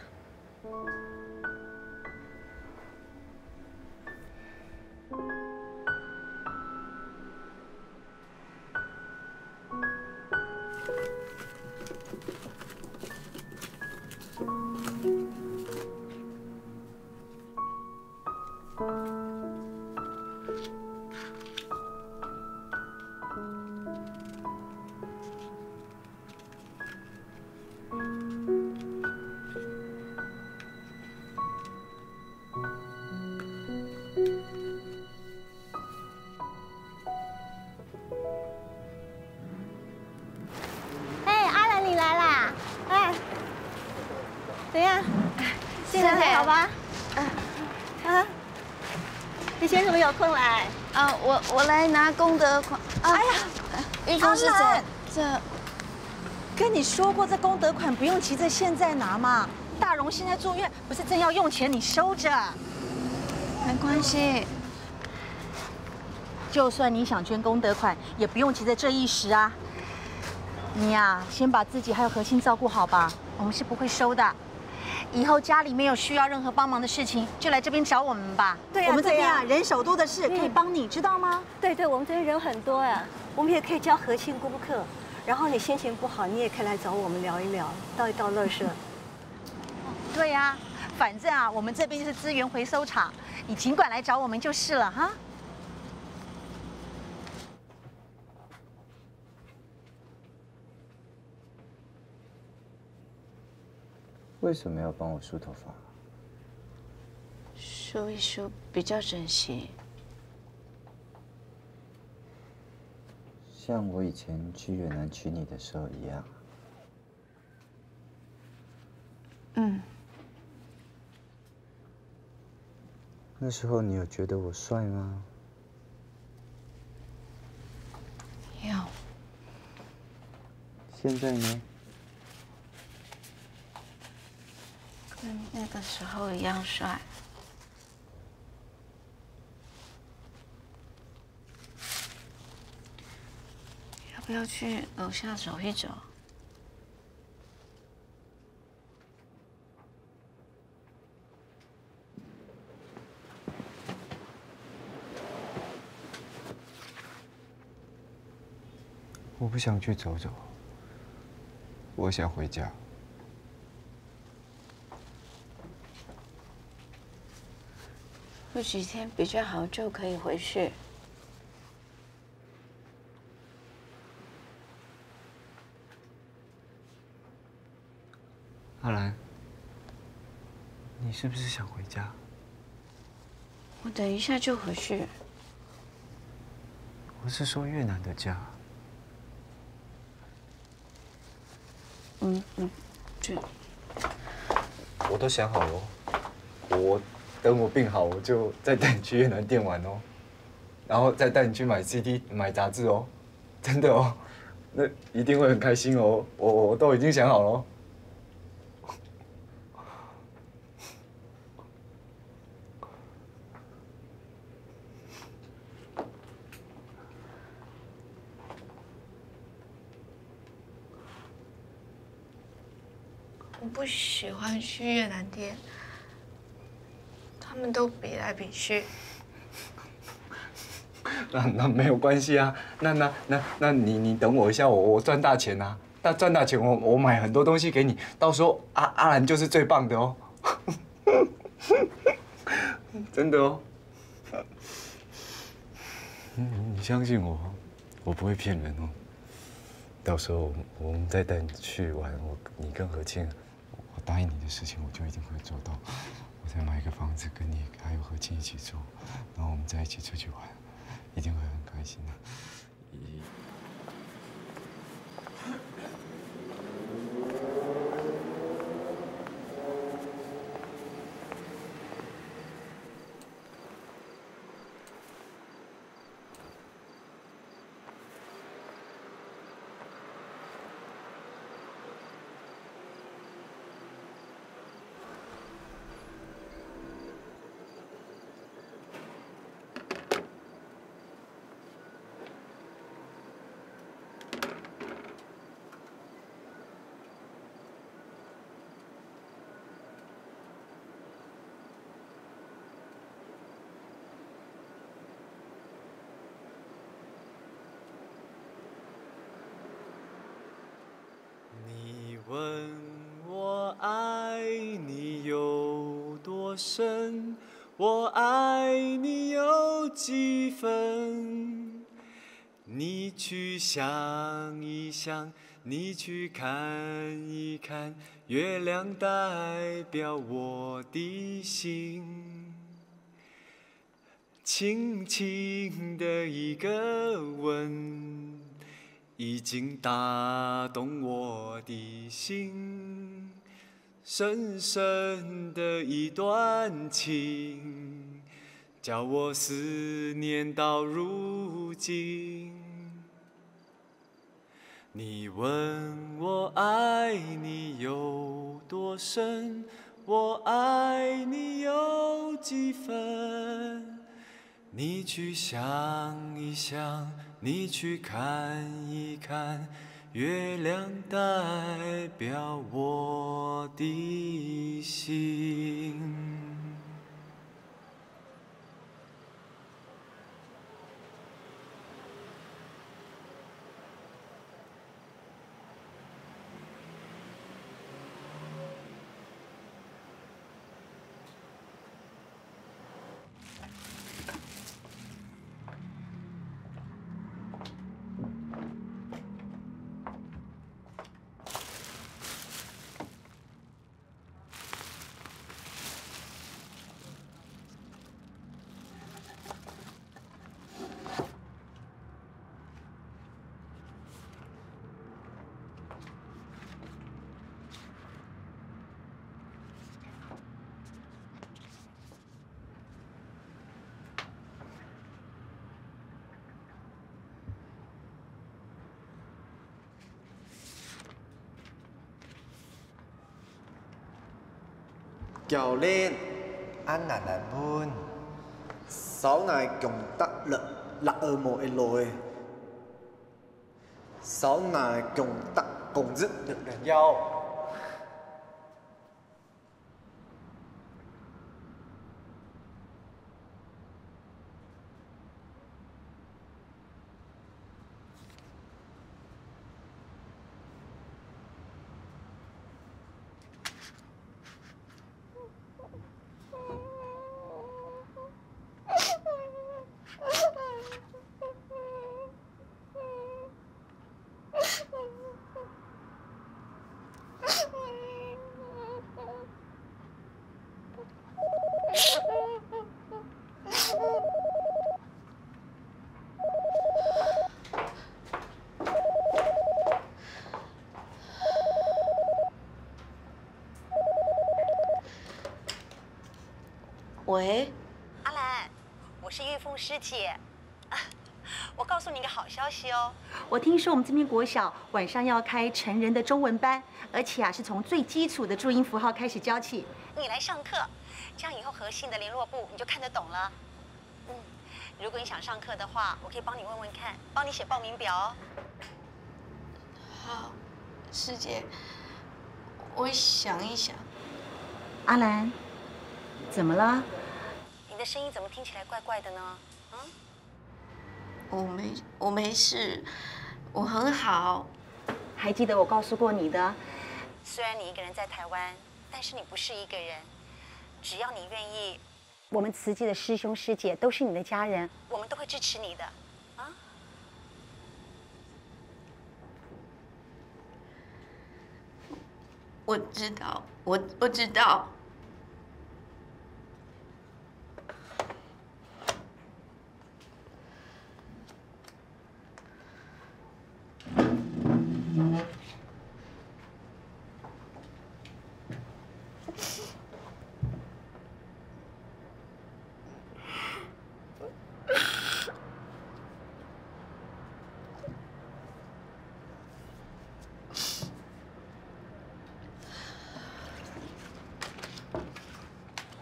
我我来拿功德款。啊、哎呀，玉峰师阿兰姐，这跟你说过，这功德款不用急着现在拿嘛。大荣现在住院，不是正要用钱，你收着。没关系。就算你想捐功德款，也不用急着这一时啊。你呀、先把自己还有何心照顾好吧，我们是不会收的。以后家里面有需要任何帮忙的事情，就来这边找我们吧。对呀我们这边啊人手多的是，可以帮你，知道吗？对对，我们这边人很多呀，我们也可以教和庆功课。然后你心情不好，你也可以来找我们聊一聊，倒一倒乐事。对呀、反正啊，我们这边就是资源回收厂，你尽管来找我们就是了哈。为什么要帮我梳头发？梳一梳比较整齐。像我以前去越南娶你的时候一样。嗯，那时候你有觉得我帅吗？有。现在呢？跟那个时候一样帅。要不要去楼下走一走？我不想去走走，我想回家。过几天比较好就可以回去。阿兰，你是不是想回家？我等一下就回去。我是说越南的家。嗯嗯，就我都想好了哦，我等我病好，我就再带你去越南电玩哦，然后再带你去买 CD、买杂志哦，真的哦，那一定会很开心哦，我我都已经想好了我。不喜欢去越南店，们都比来比去。那那没有关系啊，那那那那你你等我一下，我我赚大钱啊！那赚大钱我我买很多东西给你，到时候阿阿兰就是最棒的哦，真的哦。你你相信我，我不会骗人哦。到时候我们再带你去玩，我你跟何倩，我答应你的事情我就一定会做到。再买一个房子跟你还有何庆一起住，然后我们再一起出去玩，一定会很开心的你问我爱你有多深，我爱你有几分？你去想一想，你去看一看，月亮代表我的心。轻轻的一个吻。已经打动我的心，深深的一段情，叫我思念到如今。你问我爱你有多深，我爱你有几分？你去想一想，你去看一看，月亮代表我的心。教练，安奶奶问，sau này công tác lực là ở mỗi lối. Sau này công tác công dứt được đánh nhau. 喂，阿兰，我是玉凤师姐。我告诉你一个好消息哦，我听说我们这边国小晚上要开成人的中文班，而且啊是从最基础的注音符号开始教起。你来上课，这样以后和信的联络簿你就看得懂了。嗯，如果你想上课的话，我可以帮你问问看，帮你写报名表哦。好，师姐，我想一想。阿兰，怎么了？你的声音怎么听起来怪怪的呢？我没我没事，我很好。还记得我告诉过你的，虽然你一个人在台湾，但是你不是一个人。只要你愿意，我们慈济的师兄师姐都是你的家人，我们都会支持你的。啊？我知道，我我知道。阿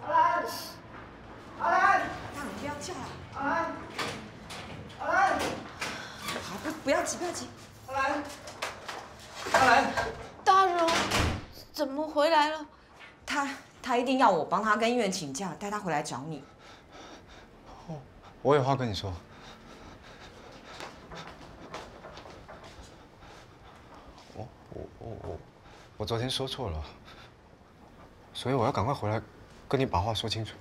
兰，阿兰，大你不要叫了。阿兰，阿兰，好，不不要急，不要急。阿兰，阿兰，大荣怎么回来了？他他一定要我帮他跟医院请假，带他回来找你。我有话跟你说。我我我我我昨天说错了，所以我要赶快回来跟你把话说清楚。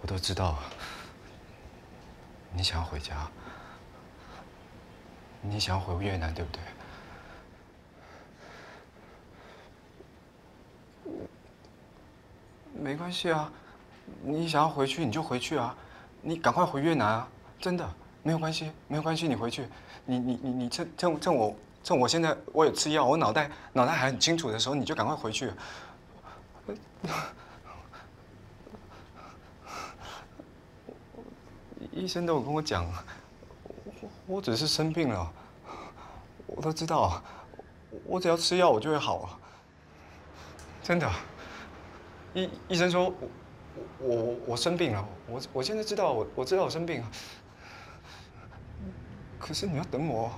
我都知道，你想要回家，你想要回越南，对不对？没关系啊，你想要回去你就回去啊，你赶快回越南啊！真的没有关系，没有关系，你回去，你你你你趁趁趁我趁我现在我有吃药，我脑袋脑袋还很清楚的时候，你就赶快回去。医生都有跟我讲，我我只是生病了，我都知道，我只要吃药我就会好了，真的。医医生说，我我我生病了，我我现在知道我我知道我生病了，可是你要等我，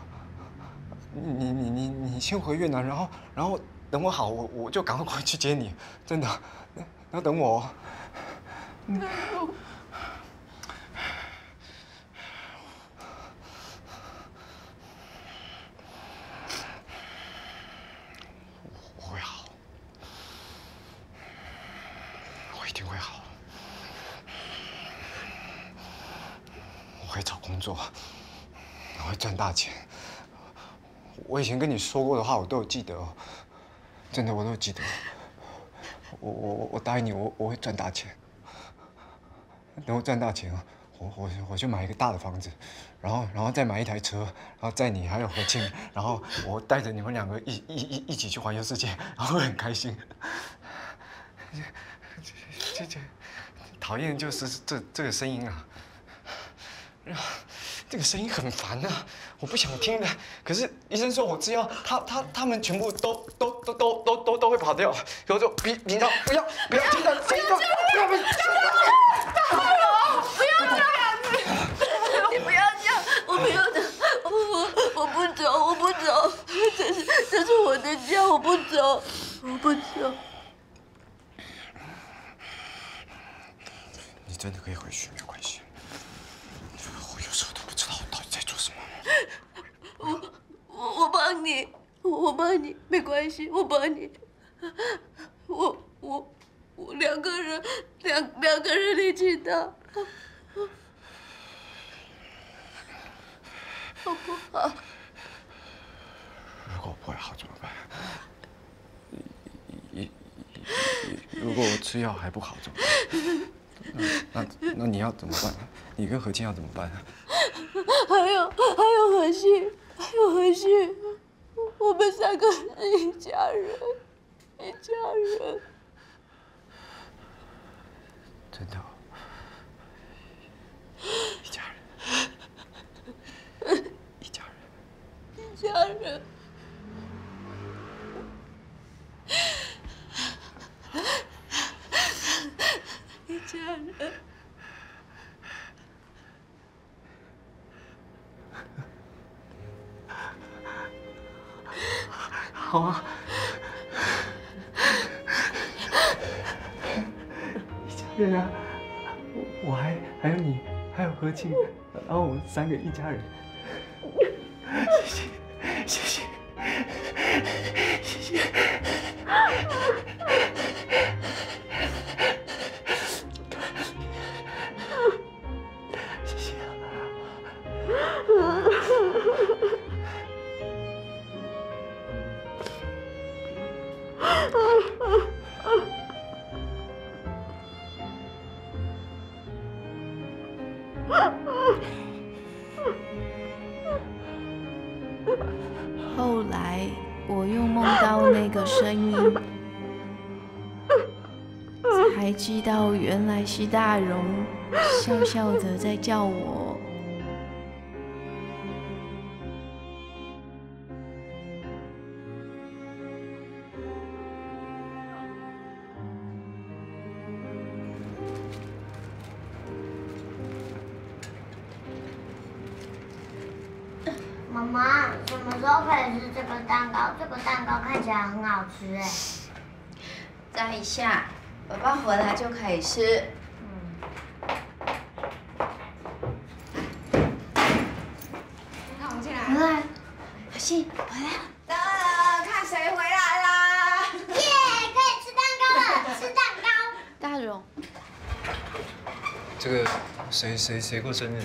你你你你先回越南，然后然后等我好，我我就赶快回去接你，真的，你要等我。我 会好。我一定会好。我会找工作，我会赚大钱。我以前跟你说过的话，我都有记得哦，真的我都有记得。我我我我答应你，我我会赚大钱。等我赚大钱啊，我我我就买一个大的房子，然后然后再买一台车，然后载你还有何庆，然后我带着你们两个一一一一起去环游世界，然后会很开心。这这这讨厌就是这这个声音啊，这个声音很烦啊，我不想听的。可是医生说我只要，他他他们全部都都都都都都都会跑掉。然后就平平常不要不要听到声音，不要不要。不要，不要这样子，你不要这样，我不要的，我我我不走，我不走，这是这是我的家，我不走，我不走。你真的可以回去，没有关系。我有时候都不知道我到底在做什么。我我帮你，我帮你，没关系，我帮你。我我我两个人，两两个人力气大，好不好？如果我不会好怎么办？如果我吃药还不好怎么办？那那那你要怎么办？你跟何静要怎么办？还有还有何信，还有何信，我们三个是一家人，一家人。真的哦，一家人，一家人。一家人。一家人。好啊。一家人啊，我我还还有你，还有何庆，然后我们三个一家人。吃哎。摘一下，爸爸回来就可以吃。那我们进来。回来，小信回来。到了，看谁回来啦！耶，可以吃蛋糕了，吃蛋糕。大荣，这个谁谁谁过生日？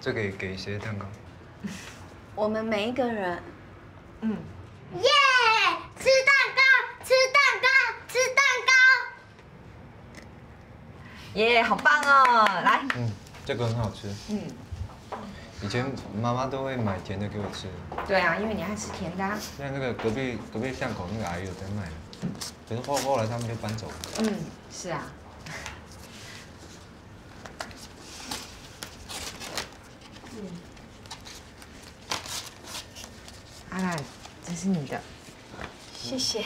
这个给谁的蛋糕？我们每一个人，嗯，耶，吃蛋糕，吃蛋糕，吃蛋糕。耶，好棒哦！来，嗯，这个很好吃。嗯，以前妈妈都会买甜的给我吃，对啊，因为你爱吃甜的啊。现在那个隔壁隔壁巷口那个阿姨有在卖，可是后后来他们就搬走了。嗯，是啊。嗯阿兰，这是你的。谢谢。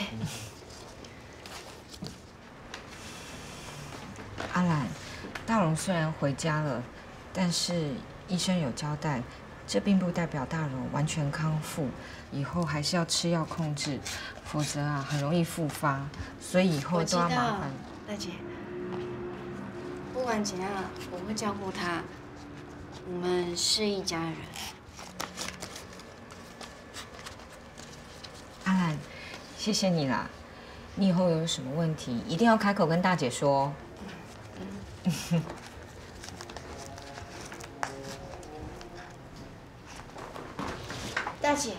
阿兰，大荣虽然回家了，但是医生有交代，这并不代表大荣完全康复，以后还是要吃药控制，否则啊很容易复发，所以以后都要麻烦。，大姐。不管怎样，我会照顾他。我们是一家人。阿兰，谢谢你啦，你以后有什么问题一定要开口跟大姐说哦。大姐，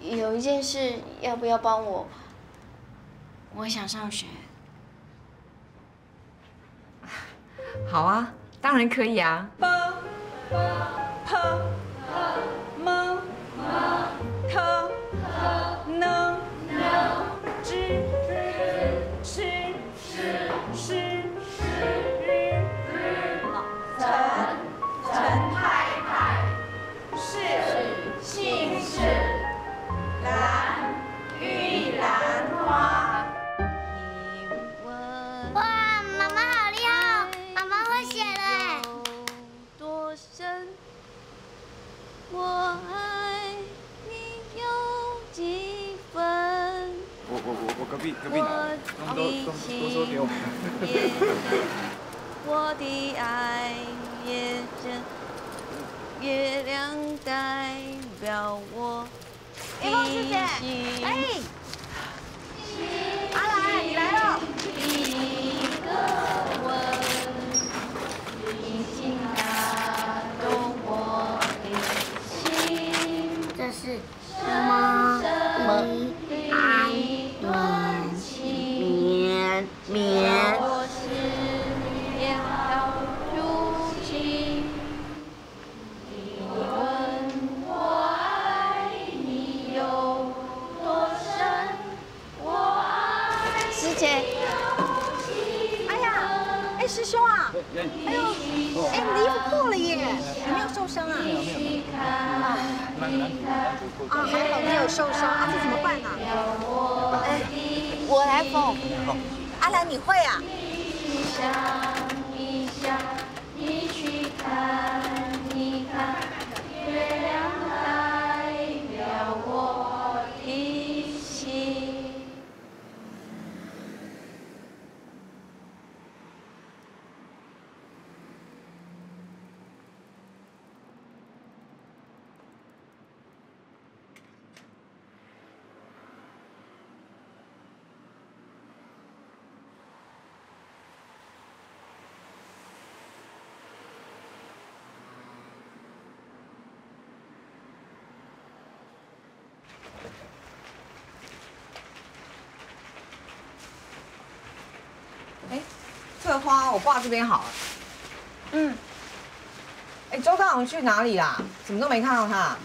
有一件事要不要帮我？我想上学。好啊，当然可以啊。能壁隔壁拿，都都都都说给我。我的爱也真，月亮代表我的哎心。阿啊，还好没有受伤，啊，这怎么办呢？哎，我来缝。阿兰，你会啊？一想一想，一去看一看，月亮代表我个花我挂这边好了。嗯。哎，周大勇去哪里啦？怎么都没看到他？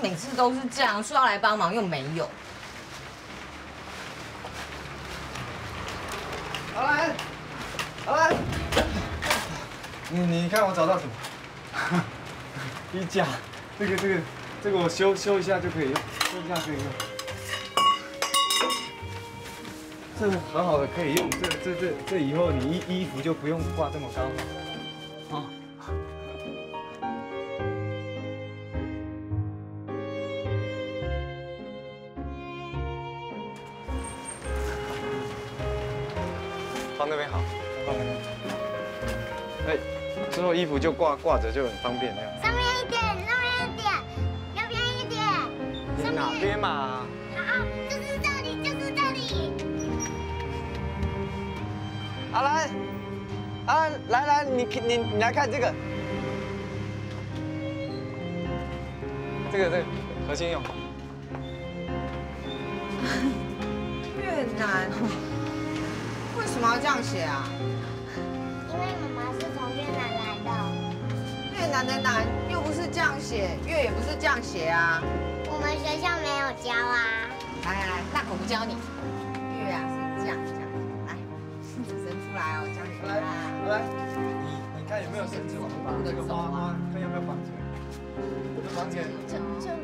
每次都是这样，说要来帮忙又没有。阿兰，阿兰，你你看我找到什么？衣架，这个这个这个我修修一下就可以用，修一下可以用。这个好好的可以用，这这这这以后你衣衣服就不用挂这么高。啊。放那边好，放那边。哎，之后衣服就挂挂着就很方便那样。上面一点，上面一点，右边一点。你哪边嘛？来来，你你你来看这个，这个这个核心用。越南，为什么要这样写啊？因为妈妈是从越南来的，越南的南又不是这样写，越也不是这样写啊。我们学校没有教啊。来来来，那我不教你。绳子？我们把这个花花看要不要绑起来？绑起来。